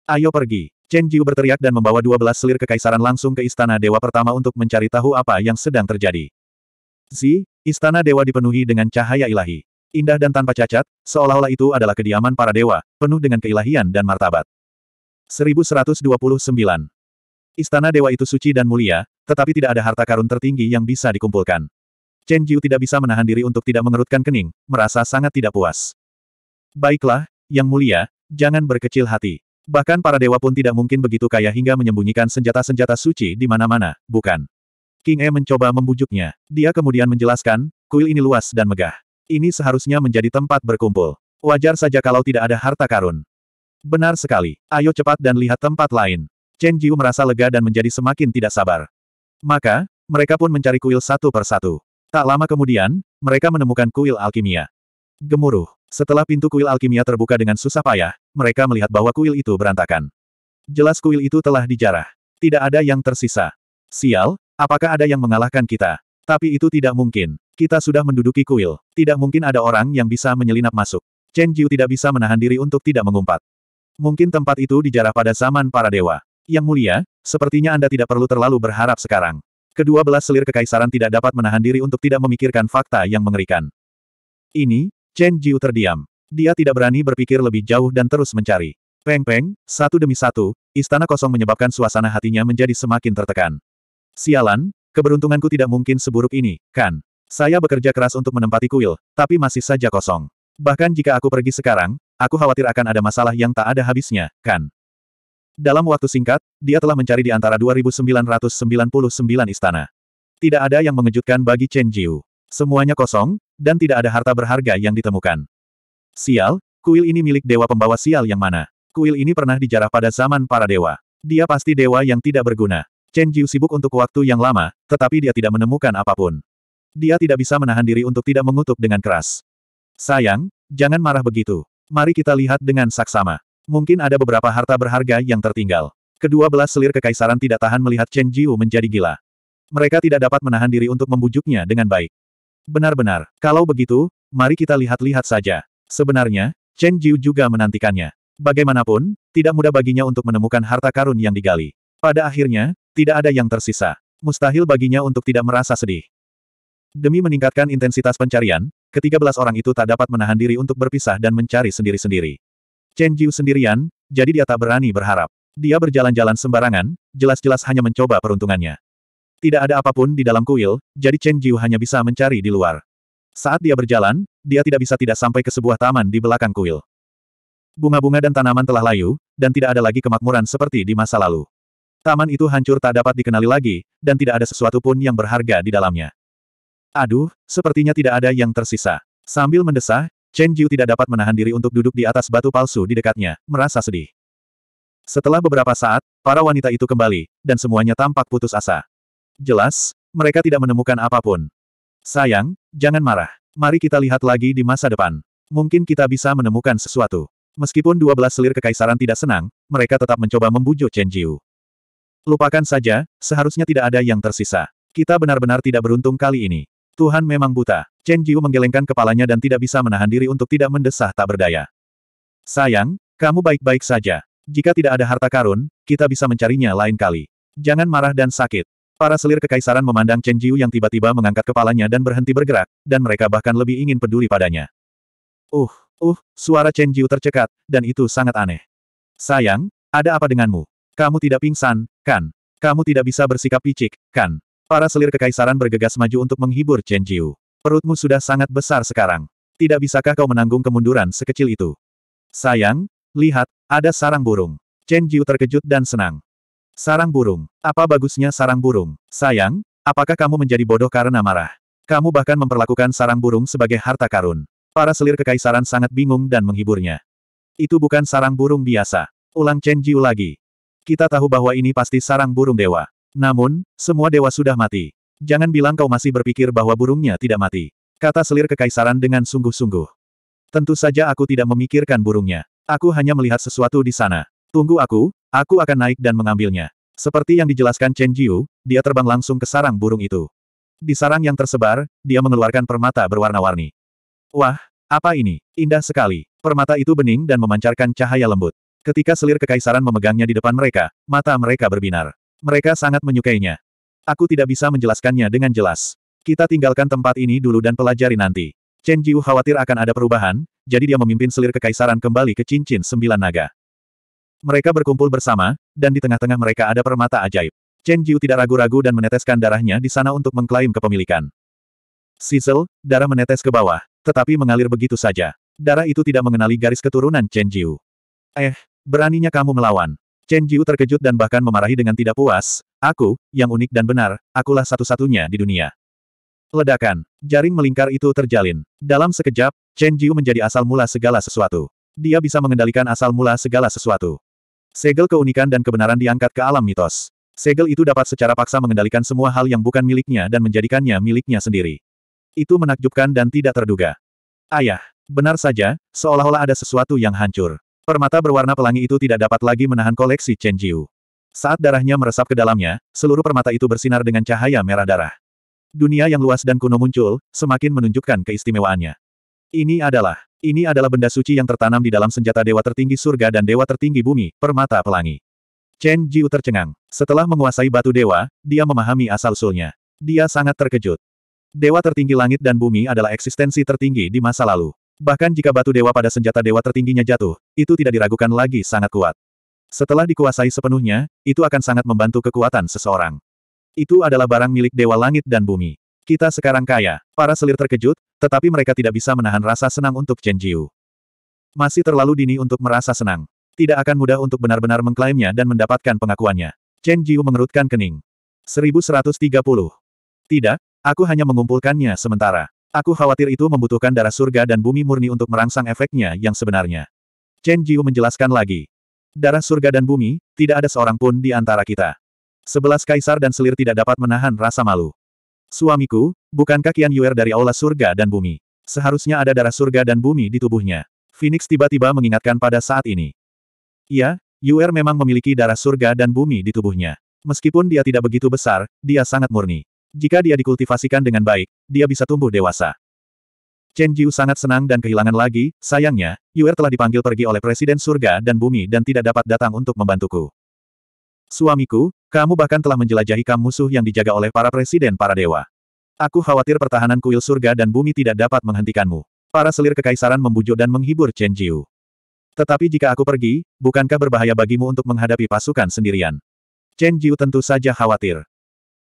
Ayo pergi. Chen Jiu berteriak dan membawa 12 selir kekaisaran langsung ke istana dewa pertama untuk mencari tahu apa yang sedang terjadi. Zi, istana dewa dipenuhi dengan cahaya ilahi. Indah dan tanpa cacat, seolah-olah itu adalah kediaman para dewa, penuh dengan keilahian dan martabat. 1129. Istana dewa itu suci dan mulia, tetapi tidak ada harta karun tertinggi yang bisa dikumpulkan. Chen Jiu tidak bisa menahan diri untuk tidak mengerutkan kening, merasa sangat tidak puas. Baiklah, yang mulia, jangan berkecil hati. Bahkan para dewa pun tidak mungkin begitu kaya hingga menyembunyikan senjata-senjata suci di mana-mana, bukan? King E mencoba membujuknya. Dia kemudian menjelaskan, kuil ini luas dan megah. Ini seharusnya menjadi tempat berkumpul. Wajar saja kalau tidak ada harta karun. Benar sekali. Ayo cepat dan lihat tempat lain. Chen Jiu merasa lega dan menjadi semakin tidak sabar. Maka, mereka pun mencari kuil satu per satu. Tak lama kemudian, mereka menemukan kuil alkimia. Gemuruh. Setelah pintu kuil alkimia terbuka dengan susah payah, mereka melihat bahwa kuil itu berantakan. Jelas kuil itu telah dijarah. Tidak ada yang tersisa. Sial, apakah ada yang mengalahkan kita? Tapi itu tidak mungkin. Kita sudah menduduki kuil. Tidak mungkin ada orang yang bisa menyelinap masuk. Chen Jiu tidak bisa menahan diri untuk tidak mengumpat. Mungkin tempat itu dijarah pada zaman para dewa. Yang mulia, sepertinya Anda tidak perlu terlalu berharap sekarang. Kedua belas selir kekaisaran tidak dapat menahan diri untuk tidak memikirkan fakta yang mengerikan. Ini, Chen Jiu terdiam. Dia tidak berani berpikir lebih jauh dan terus mencari. Peng-peng, satu demi satu, istana kosong menyebabkan suasana hatinya menjadi semakin tertekan. Sialan, keberuntunganku tidak mungkin seburuk ini, kan? Saya bekerja keras untuk menempati kuil, tapi masih saja kosong. Bahkan jika aku pergi sekarang, Aku khawatir akan ada masalah yang tak ada habisnya, kan? Dalam waktu singkat, dia telah mencari di antara 2.999 istana. Tidak ada yang mengejutkan bagi Chen Jiu. Semuanya kosong, dan tidak ada harta berharga yang ditemukan. Sial, kuil ini milik dewa pembawa sial yang mana? Kuil ini pernah dijarah pada zaman para dewa. Dia pasti dewa yang tidak berguna. Chen Jiu sibuk untuk waktu yang lama, tetapi dia tidak menemukan apa pun. Dia tidak bisa menahan diri untuk tidak mengutuk dengan keras. Sayang, jangan marah begitu. Mari kita lihat dengan saksama. Mungkin ada beberapa harta berharga yang tertinggal. Kedua belas selir kekaisaran tidak tahan melihat Chen Jiu menjadi gila. Mereka tidak dapat menahan diri untuk membujuknya dengan baik. Benar-benar, kalau begitu, mari kita lihat-lihat saja. Sebenarnya, Chen Jiu juga menantikannya. Bagaimanapun, tidak mudah baginya untuk menemukan harta karun yang digali. Pada akhirnya, tidak ada yang tersisa. Mustahil baginya untuk tidak merasa sedih. Demi meningkatkan intensitas pencarian, ketiga belas orang itu tak dapat menahan diri untuk berpisah dan mencari sendiri-sendiri. Chen Jiu sendirian, jadi dia tak berani berharap. Dia berjalan-jalan sembarangan, jelas-jelas hanya mencoba peruntungannya. Tidak ada apa pun di dalam kuil, jadi Chen Jiu hanya bisa mencari di luar. Saat dia berjalan, dia tidak bisa tidak sampai ke sebuah taman di belakang kuil. Bunga-bunga dan tanaman telah layu, dan tidak ada lagi kemakmuran seperti di masa lalu. Taman itu hancur tak dapat dikenali lagi, dan tidak ada sesuatu pun yang berharga di dalamnya. Aduh, sepertinya tidak ada yang tersisa. Sambil mendesah, Chen Jiu tidak dapat menahan diri untuk duduk di atas batu palsu di dekatnya, merasa sedih. Setelah beberapa saat, para wanita itu kembali, dan semuanya tampak putus asa. Jelas, mereka tidak menemukan apa pun. Sayang, jangan marah. Mari kita lihat lagi di masa depan. Mungkin kita bisa menemukan sesuatu. Meskipun dua belas selir kekaisaran tidak senang, mereka tetap mencoba membujuk Chen Jiu. Lupakan saja, seharusnya tidak ada yang tersisa. Kita benar-benar tidak beruntung kali ini. Tuhan memang buta. Chen Jiu menggelengkan kepalanya dan tidak bisa menahan diri untuk tidak mendesah tak berdaya. Sayang, kamu baik-baik saja. Jika tidak ada harta karun, kita bisa mencarinya lain kali. Jangan marah dan sakit. Para selir kekaisaran memandang Chen Jiu yang tiba-tiba mengangkat kepalanya dan berhenti bergerak, dan mereka bahkan lebih ingin peduli padanya. Uh, Uh, suara Chen Jiu tercekat, dan itu sangat aneh. Sayang, ada apa denganmu? Kamu tidak pingsan, kan? Kamu tidak bisa bersikap picik, kan? Para selir kekaisaran bergegas maju untuk menghibur Chen Jiu. Perutmu sudah sangat besar sekarang. Tidak bisakah kau menanggung kemunduran sekecil itu? Sayang, lihat, ada sarang burung. Chen Jiu terkejut dan senang. Sarang burung. Apa bagusnya sarang burung? Sayang, apakah kamu menjadi bodoh karena marah? Kamu bahkan memperlakukan sarang burung sebagai harta karun. Para selir kekaisaran sangat bingung dan menghiburnya. Itu bukan sarang burung biasa. Ulang Chen Jiu lagi. Kita tahu bahwa ini pasti sarang burung dewa. Namun, semua dewa sudah mati. Jangan bilang kau masih berpikir bahwa burungnya tidak mati. Kata selir kekaisaran dengan sungguh-sungguh. Tentu saja aku tidak memikirkan burungnya. Aku hanya melihat sesuatu di sana. Tunggu aku, aku akan naik dan mengambilnya. Seperti yang dijelaskan Chen Jiu, dia terbang langsung ke sarang burung itu. Di sarang yang tersebar, dia mengeluarkan permata berwarna-warni. Wah, apa ini? Indah sekali. Permata itu bening dan memancarkan cahaya lembut. Ketika selir kekaisaran memegangnya di depan mereka, mata mereka berbinar. Mereka sangat menyukainya. Aku tidak bisa menjelaskannya dengan jelas. Kita tinggalkan tempat ini dulu dan pelajari nanti. Chen Jiu khawatir akan ada perubahan, jadi dia memimpin selir kekaisaran kembali ke cincin sembilan naga. Mereka berkumpul bersama, dan di tengah-tengah mereka ada permata ajaib. Chen Jiu tidak ragu-ragu dan meneteskan darahnya di sana untuk mengklaim kepemilikan. Sizzle, darah menetes ke bawah, tetapi mengalir begitu saja. Darah itu tidak mengenali garis keturunan Chen Jiu. Eh, beraninya kamu melawan. Chen Jiu terkejut dan bahkan memarahi dengan tidak puas, aku, yang unik dan benar, akulah satu-satunya di dunia. Ledakan, jaring melingkar itu terjalin. Dalam sekejap, Chen Jiu menjadi asal mula segala sesuatu. Dia bisa mengendalikan asal mula segala sesuatu. Segel keunikan dan kebenaran diangkat ke alam mitos. Segel itu dapat secara paksa mengendalikan semua hal yang bukan miliknya dan menjadikannya miliknya sendiri. Itu menakjubkan dan tidak terduga. Ayah, benar saja, seolah-olah ada sesuatu yang hancur. Permata berwarna pelangi itu tidak dapat lagi menahan koleksi Chen Jiu. Saat darahnya meresap ke dalamnya, seluruh permata itu bersinar dengan cahaya merah darah. Dunia yang luas dan kuno muncul, semakin menunjukkan keistimewaannya. Ini adalah, ini adalah benda suci yang tertanam di dalam senjata dewa tertinggi surga dan dewa tertinggi bumi, permata pelangi. Chen Jiu tercengang. Setelah menguasai batu dewa, dia memahami asal-usulnya. Dia sangat terkejut. Dewa tertinggi langit dan bumi adalah eksistensi tertinggi di masa lalu. Bahkan jika batu dewa pada senjata dewa tertingginya jatuh, itu tidak diragukan lagi sangat kuat. Setelah dikuasai sepenuhnya, itu akan sangat membantu kekuatan seseorang. Itu adalah barang milik dewa langit dan bumi. Kita sekarang kaya. Para selir terkejut, tetapi mereka tidak bisa menahan rasa senang untuk Chen Jiu. Masih terlalu dini untuk merasa senang. Tidak akan mudah untuk benar-benar mengklaimnya dan mendapatkan pengakuannya. Chen Jiu mengerutkan kening. 1130. Tidak, Aku hanya mengumpulkannya sementara. Aku khawatir itu membutuhkan darah surga dan bumi murni untuk merangsang efeknya yang sebenarnya. Chen Jiu menjelaskan lagi. Darah surga dan bumi, tidak ada seorang pun di antara kita. Sebelas kaisar dan selir tidak dapat menahan rasa malu. Suamiku, bukankah Kian Yuer dari aula surga dan bumi? Seharusnya ada darah surga dan bumi di tubuhnya. Phoenix tiba-tiba mengingatkan pada saat ini. Iya, Yuer memang memiliki darah surga dan bumi di tubuhnya. Meskipun dia tidak begitu besar, dia sangat murni. Jika dia dikultivasikan dengan baik, dia bisa tumbuh dewasa. Chen Jiu sangat senang dan kehilangan lagi, sayangnya, Yuer telah dipanggil pergi oleh Presiden Surga dan Bumi dan tidak dapat datang untuk membantuku. Suamiku, kamu bahkan telah menjelajahi kam musuh yang dijaga oleh para presiden para dewa. Aku khawatir pertahanan kuil surga dan bumi tidak dapat menghentikanmu. Para selir kekaisaran membujuk dan menghibur Chen Jiu. Tetapi jika aku pergi, bukankah berbahaya bagimu untuk menghadapi pasukan sendirian? Chen Jiu tentu saja khawatir.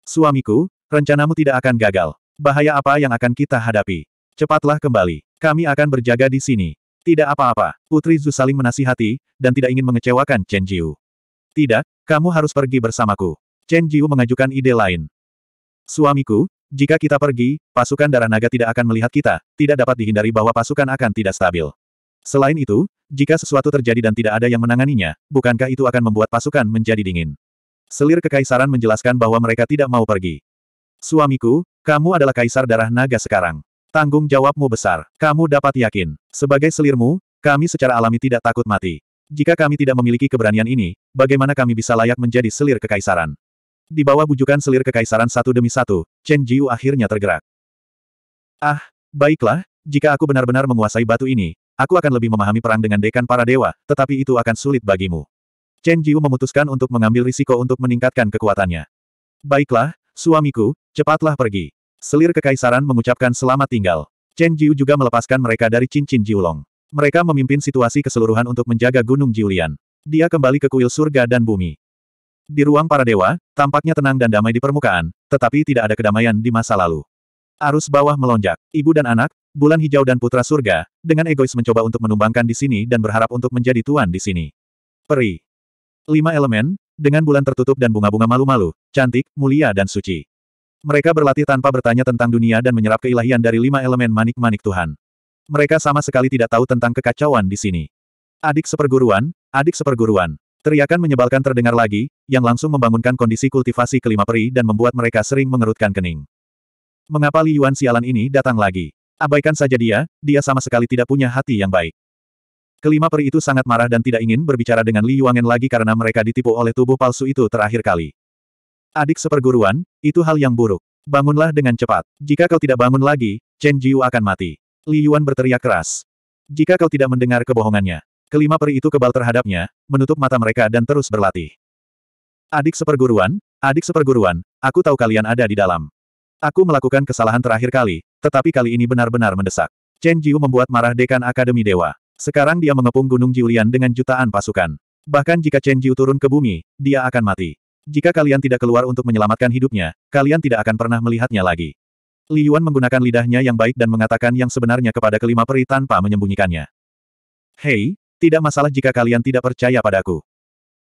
Suamiku, Rencanamu tidak akan gagal. Bahaya apa yang akan kita hadapi? Cepatlah kembali. Kami akan berjaga di sini. Tidak apa-apa. Putri Zu saling menasihati, dan tidak ingin mengecewakan Chen Jiu. Tidak, kamu harus pergi bersamaku. Chen Jiu mengajukan ide lain. Suamiku, jika kita pergi, pasukan darah naga tidak akan melihat kita, tidak dapat dihindari bahwa pasukan akan tidak stabil. Selain itu, jika sesuatu terjadi dan tidak ada yang menanganinya, bukankah itu akan membuat pasukan menjadi dingin? Selir kekaisaran menjelaskan bahwa mereka tidak mau pergi. Suamiku, kamu adalah kaisar darah naga sekarang. Tanggung jawabmu besar. Kamu dapat yakin. Sebagai selirmu, kami secara alami tidak takut mati. Jika kami tidak memiliki keberanian ini, bagaimana kami bisa layak menjadi selir kekaisaran? Di bawah bujukan selir kekaisaran satu demi satu, Chen Jiu akhirnya tergerak. Ah, baiklah, jika aku benar-benar menguasai batu ini, aku akan lebih memahami perang dengan dekan para dewa, tetapi itu akan sulit bagimu. Chen Jiu memutuskan untuk mengambil risiko untuk meningkatkan kekuatannya. Baiklah, Suamiku, cepatlah pergi. Selir kekaisaran mengucapkan selamat tinggal. Chen Jiu juga melepaskan mereka dari cincin Jiulong. Mereka memimpin situasi keseluruhan untuk menjaga Gunung Julian. Dia kembali ke kuil surga dan bumi. Di ruang para dewa, tampaknya tenang dan damai di permukaan, tetapi tidak ada kedamaian di masa lalu. Arus bawah melonjak. Ibu dan anak, bulan hijau dan putra surga, dengan egois mencoba untuk menumbangkan di sini dan berharap untuk menjadi tuan di sini. Peri. Lima elemen, dengan bulan tertutup dan bunga-bunga malu-malu, cantik, mulia dan suci. Mereka berlatih tanpa bertanya tentang dunia dan menyerap keilahian dari lima elemen manik-manik Tuhan. Mereka sama sekali tidak tahu tentang kekacauan di sini. Adik seperguruan, adik seperguruan. Teriakan menyebalkan terdengar lagi, yang langsung membangunkan kondisi kultivasi kelima peri dan membuat mereka sering mengerutkan kening. Mengapa Li Yuan sialan ini datang lagi? Abaikan saja dia, dia sama sekali tidak punya hati yang baik. Kelima peri itu sangat marah dan tidak ingin berbicara dengan Li Yuangen lagi karena mereka ditipu oleh tubuh palsu itu terakhir kali. Adik seperguruan, itu hal yang buruk. Bangunlah dengan cepat. Jika kau tidak bangun lagi, Chen Jiu akan mati. Li Yuan berteriak keras. Jika kau tidak mendengar kebohongannya, Kelima peri itu kebal terhadapnya, menutup mata mereka dan terus berlatih. Adik seperguruan, adik seperguruan, aku tahu kalian ada di dalam. Aku melakukan kesalahan terakhir kali, tetapi kali ini benar-benar mendesak. Chen Jiu membuat marah dekan Akademi Dewa. Sekarang dia mengepung Gunung Jiulian dengan jutaan pasukan. Bahkan jika Chen Jiu turun ke bumi, dia akan mati. Jika kalian tidak keluar untuk menyelamatkan hidupnya, kalian tidak akan pernah melihatnya lagi. Li Yuan menggunakan lidahnya yang baik dan mengatakan yang sebenarnya kepada kelima peri tanpa menyembunyikannya. Hei, tidak masalah jika kalian tidak percaya padaku.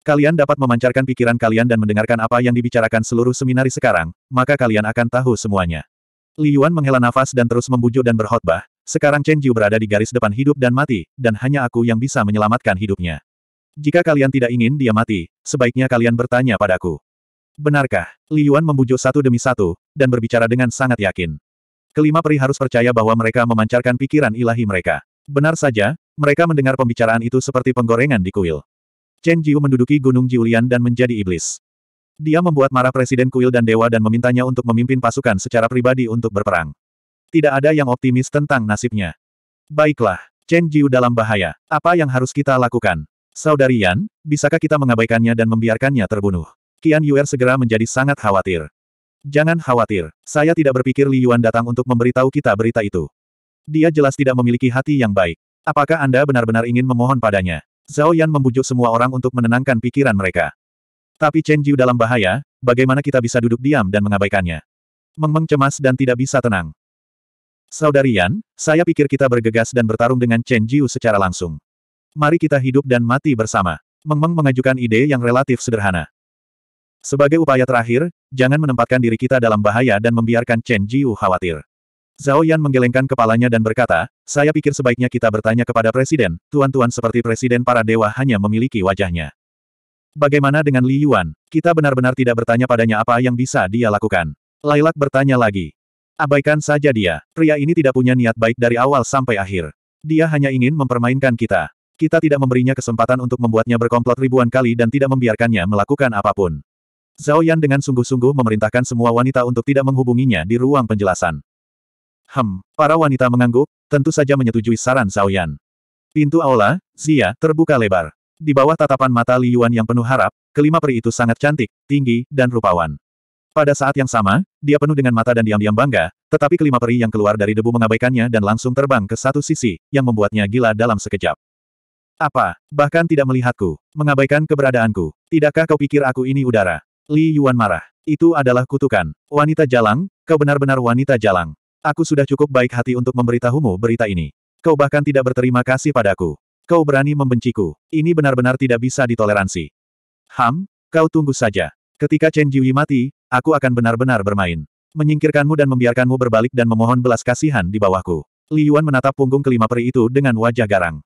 Kalian dapat memancarkan pikiran kalian dan mendengarkan apa yang dibicarakan seluruh seminari sekarang, maka kalian akan tahu semuanya. Li Yuan menghela nafas dan terus membujuk dan berkhotbah, sekarang Chen Jiu berada di garis depan hidup dan mati, dan hanya aku yang bisa menyelamatkan hidupnya. Jika kalian tidak ingin dia mati, sebaiknya kalian bertanya padaku. Benarkah? Li Yuan membujuk satu demi satu, dan berbicara dengan sangat yakin. Kelima peri harus percaya bahwa mereka memancarkan pikiran ilahi mereka. Benar saja, mereka mendengar pembicaraan itu seperti penggorengan di kuil. Chen Jiu menduduki Gunung Jiulian dan menjadi iblis. Dia membuat marah Presiden Kuil dan Dewa dan memintanya untuk memimpin pasukan secara pribadi untuk berperang. Tidak ada yang optimis tentang nasibnya. Baiklah, Chen Jiu dalam bahaya. Apa yang harus kita lakukan? Saudari Yan, bisakah kita mengabaikannya dan membiarkannya terbunuh? Qian Yuer segera menjadi sangat khawatir. Jangan khawatir, saya tidak berpikir Li Yuan datang untuk memberitahu kita berita itu. Dia jelas tidak memiliki hati yang baik. Apakah Anda benar-benar ingin memohon padanya? Zhao Yan membujuk semua orang untuk menenangkan pikiran mereka. Tapi Chen Jiu dalam bahaya, bagaimana kita bisa duduk diam dan mengabaikannya? Meng Meng cemas dan tidak bisa tenang. Saudari Yan, saya pikir kita bergegas dan bertarung dengan Chen Jiu secara langsung. Mari kita hidup dan mati bersama. Meng Meng mengajukan ide yang relatif sederhana. Sebagai upaya terakhir, jangan menempatkan diri kita dalam bahaya dan membiarkan Chen Jiu khawatir. Zhao Yan menggelengkan kepalanya dan berkata, saya pikir sebaiknya kita bertanya kepada Presiden, tuan-tuan seperti Presiden para dewa hanya memiliki wajahnya. Bagaimana dengan Li Yuan? Kita benar-benar tidak bertanya padanya apa yang bisa dia lakukan. Lailak bertanya lagi. Abaikan saja dia. Pria ini tidak punya niat baik dari awal sampai akhir. Dia hanya ingin mempermainkan kita. Kita tidak memberinya kesempatan untuk membuatnya berkomplot ribuan kali dan tidak membiarkannya melakukan apa pun. Zhao Yan dengan sungguh-sungguh memerintahkan semua wanita untuk tidak menghubunginya di ruang penjelasan. Hem, para wanita mengangguk, tentu saja menyetujui saran Zhao Yan. Pintu aula, Zia, terbuka lebar. Di bawah tatapan mata Li Yuan yang penuh harap, kelima peri itu sangat cantik, tinggi, dan rupawan. Pada saat yang sama, dia penuh dengan mata dan diam-diam bangga, tetapi kelima peri yang keluar dari debu mengabaikannya dan langsung terbang ke satu sisi, yang membuatnya gila dalam sekejap. Apa, bahkan tidak melihatku, mengabaikan keberadaanku. Tidakkah kau pikir aku ini udara? Li Yuan marah. Itu adalah kutukan. Wanita jalang, kau benar-benar wanita jalang. Aku sudah cukup baik hati untuk memberitahumu berita ini. Kau bahkan tidak berterima kasih padaku. Kau berani membenciku. Ini benar-benar tidak bisa ditoleransi. Ham, kau tunggu saja. Ketika Chen Jiwi mati, aku akan benar-benar bermain. Menyingkirkanmu dan membiarkanmu berbalik dan memohon belas kasihan di bawahku. Li Yuan menatap punggung kelima peri itu dengan wajah garang.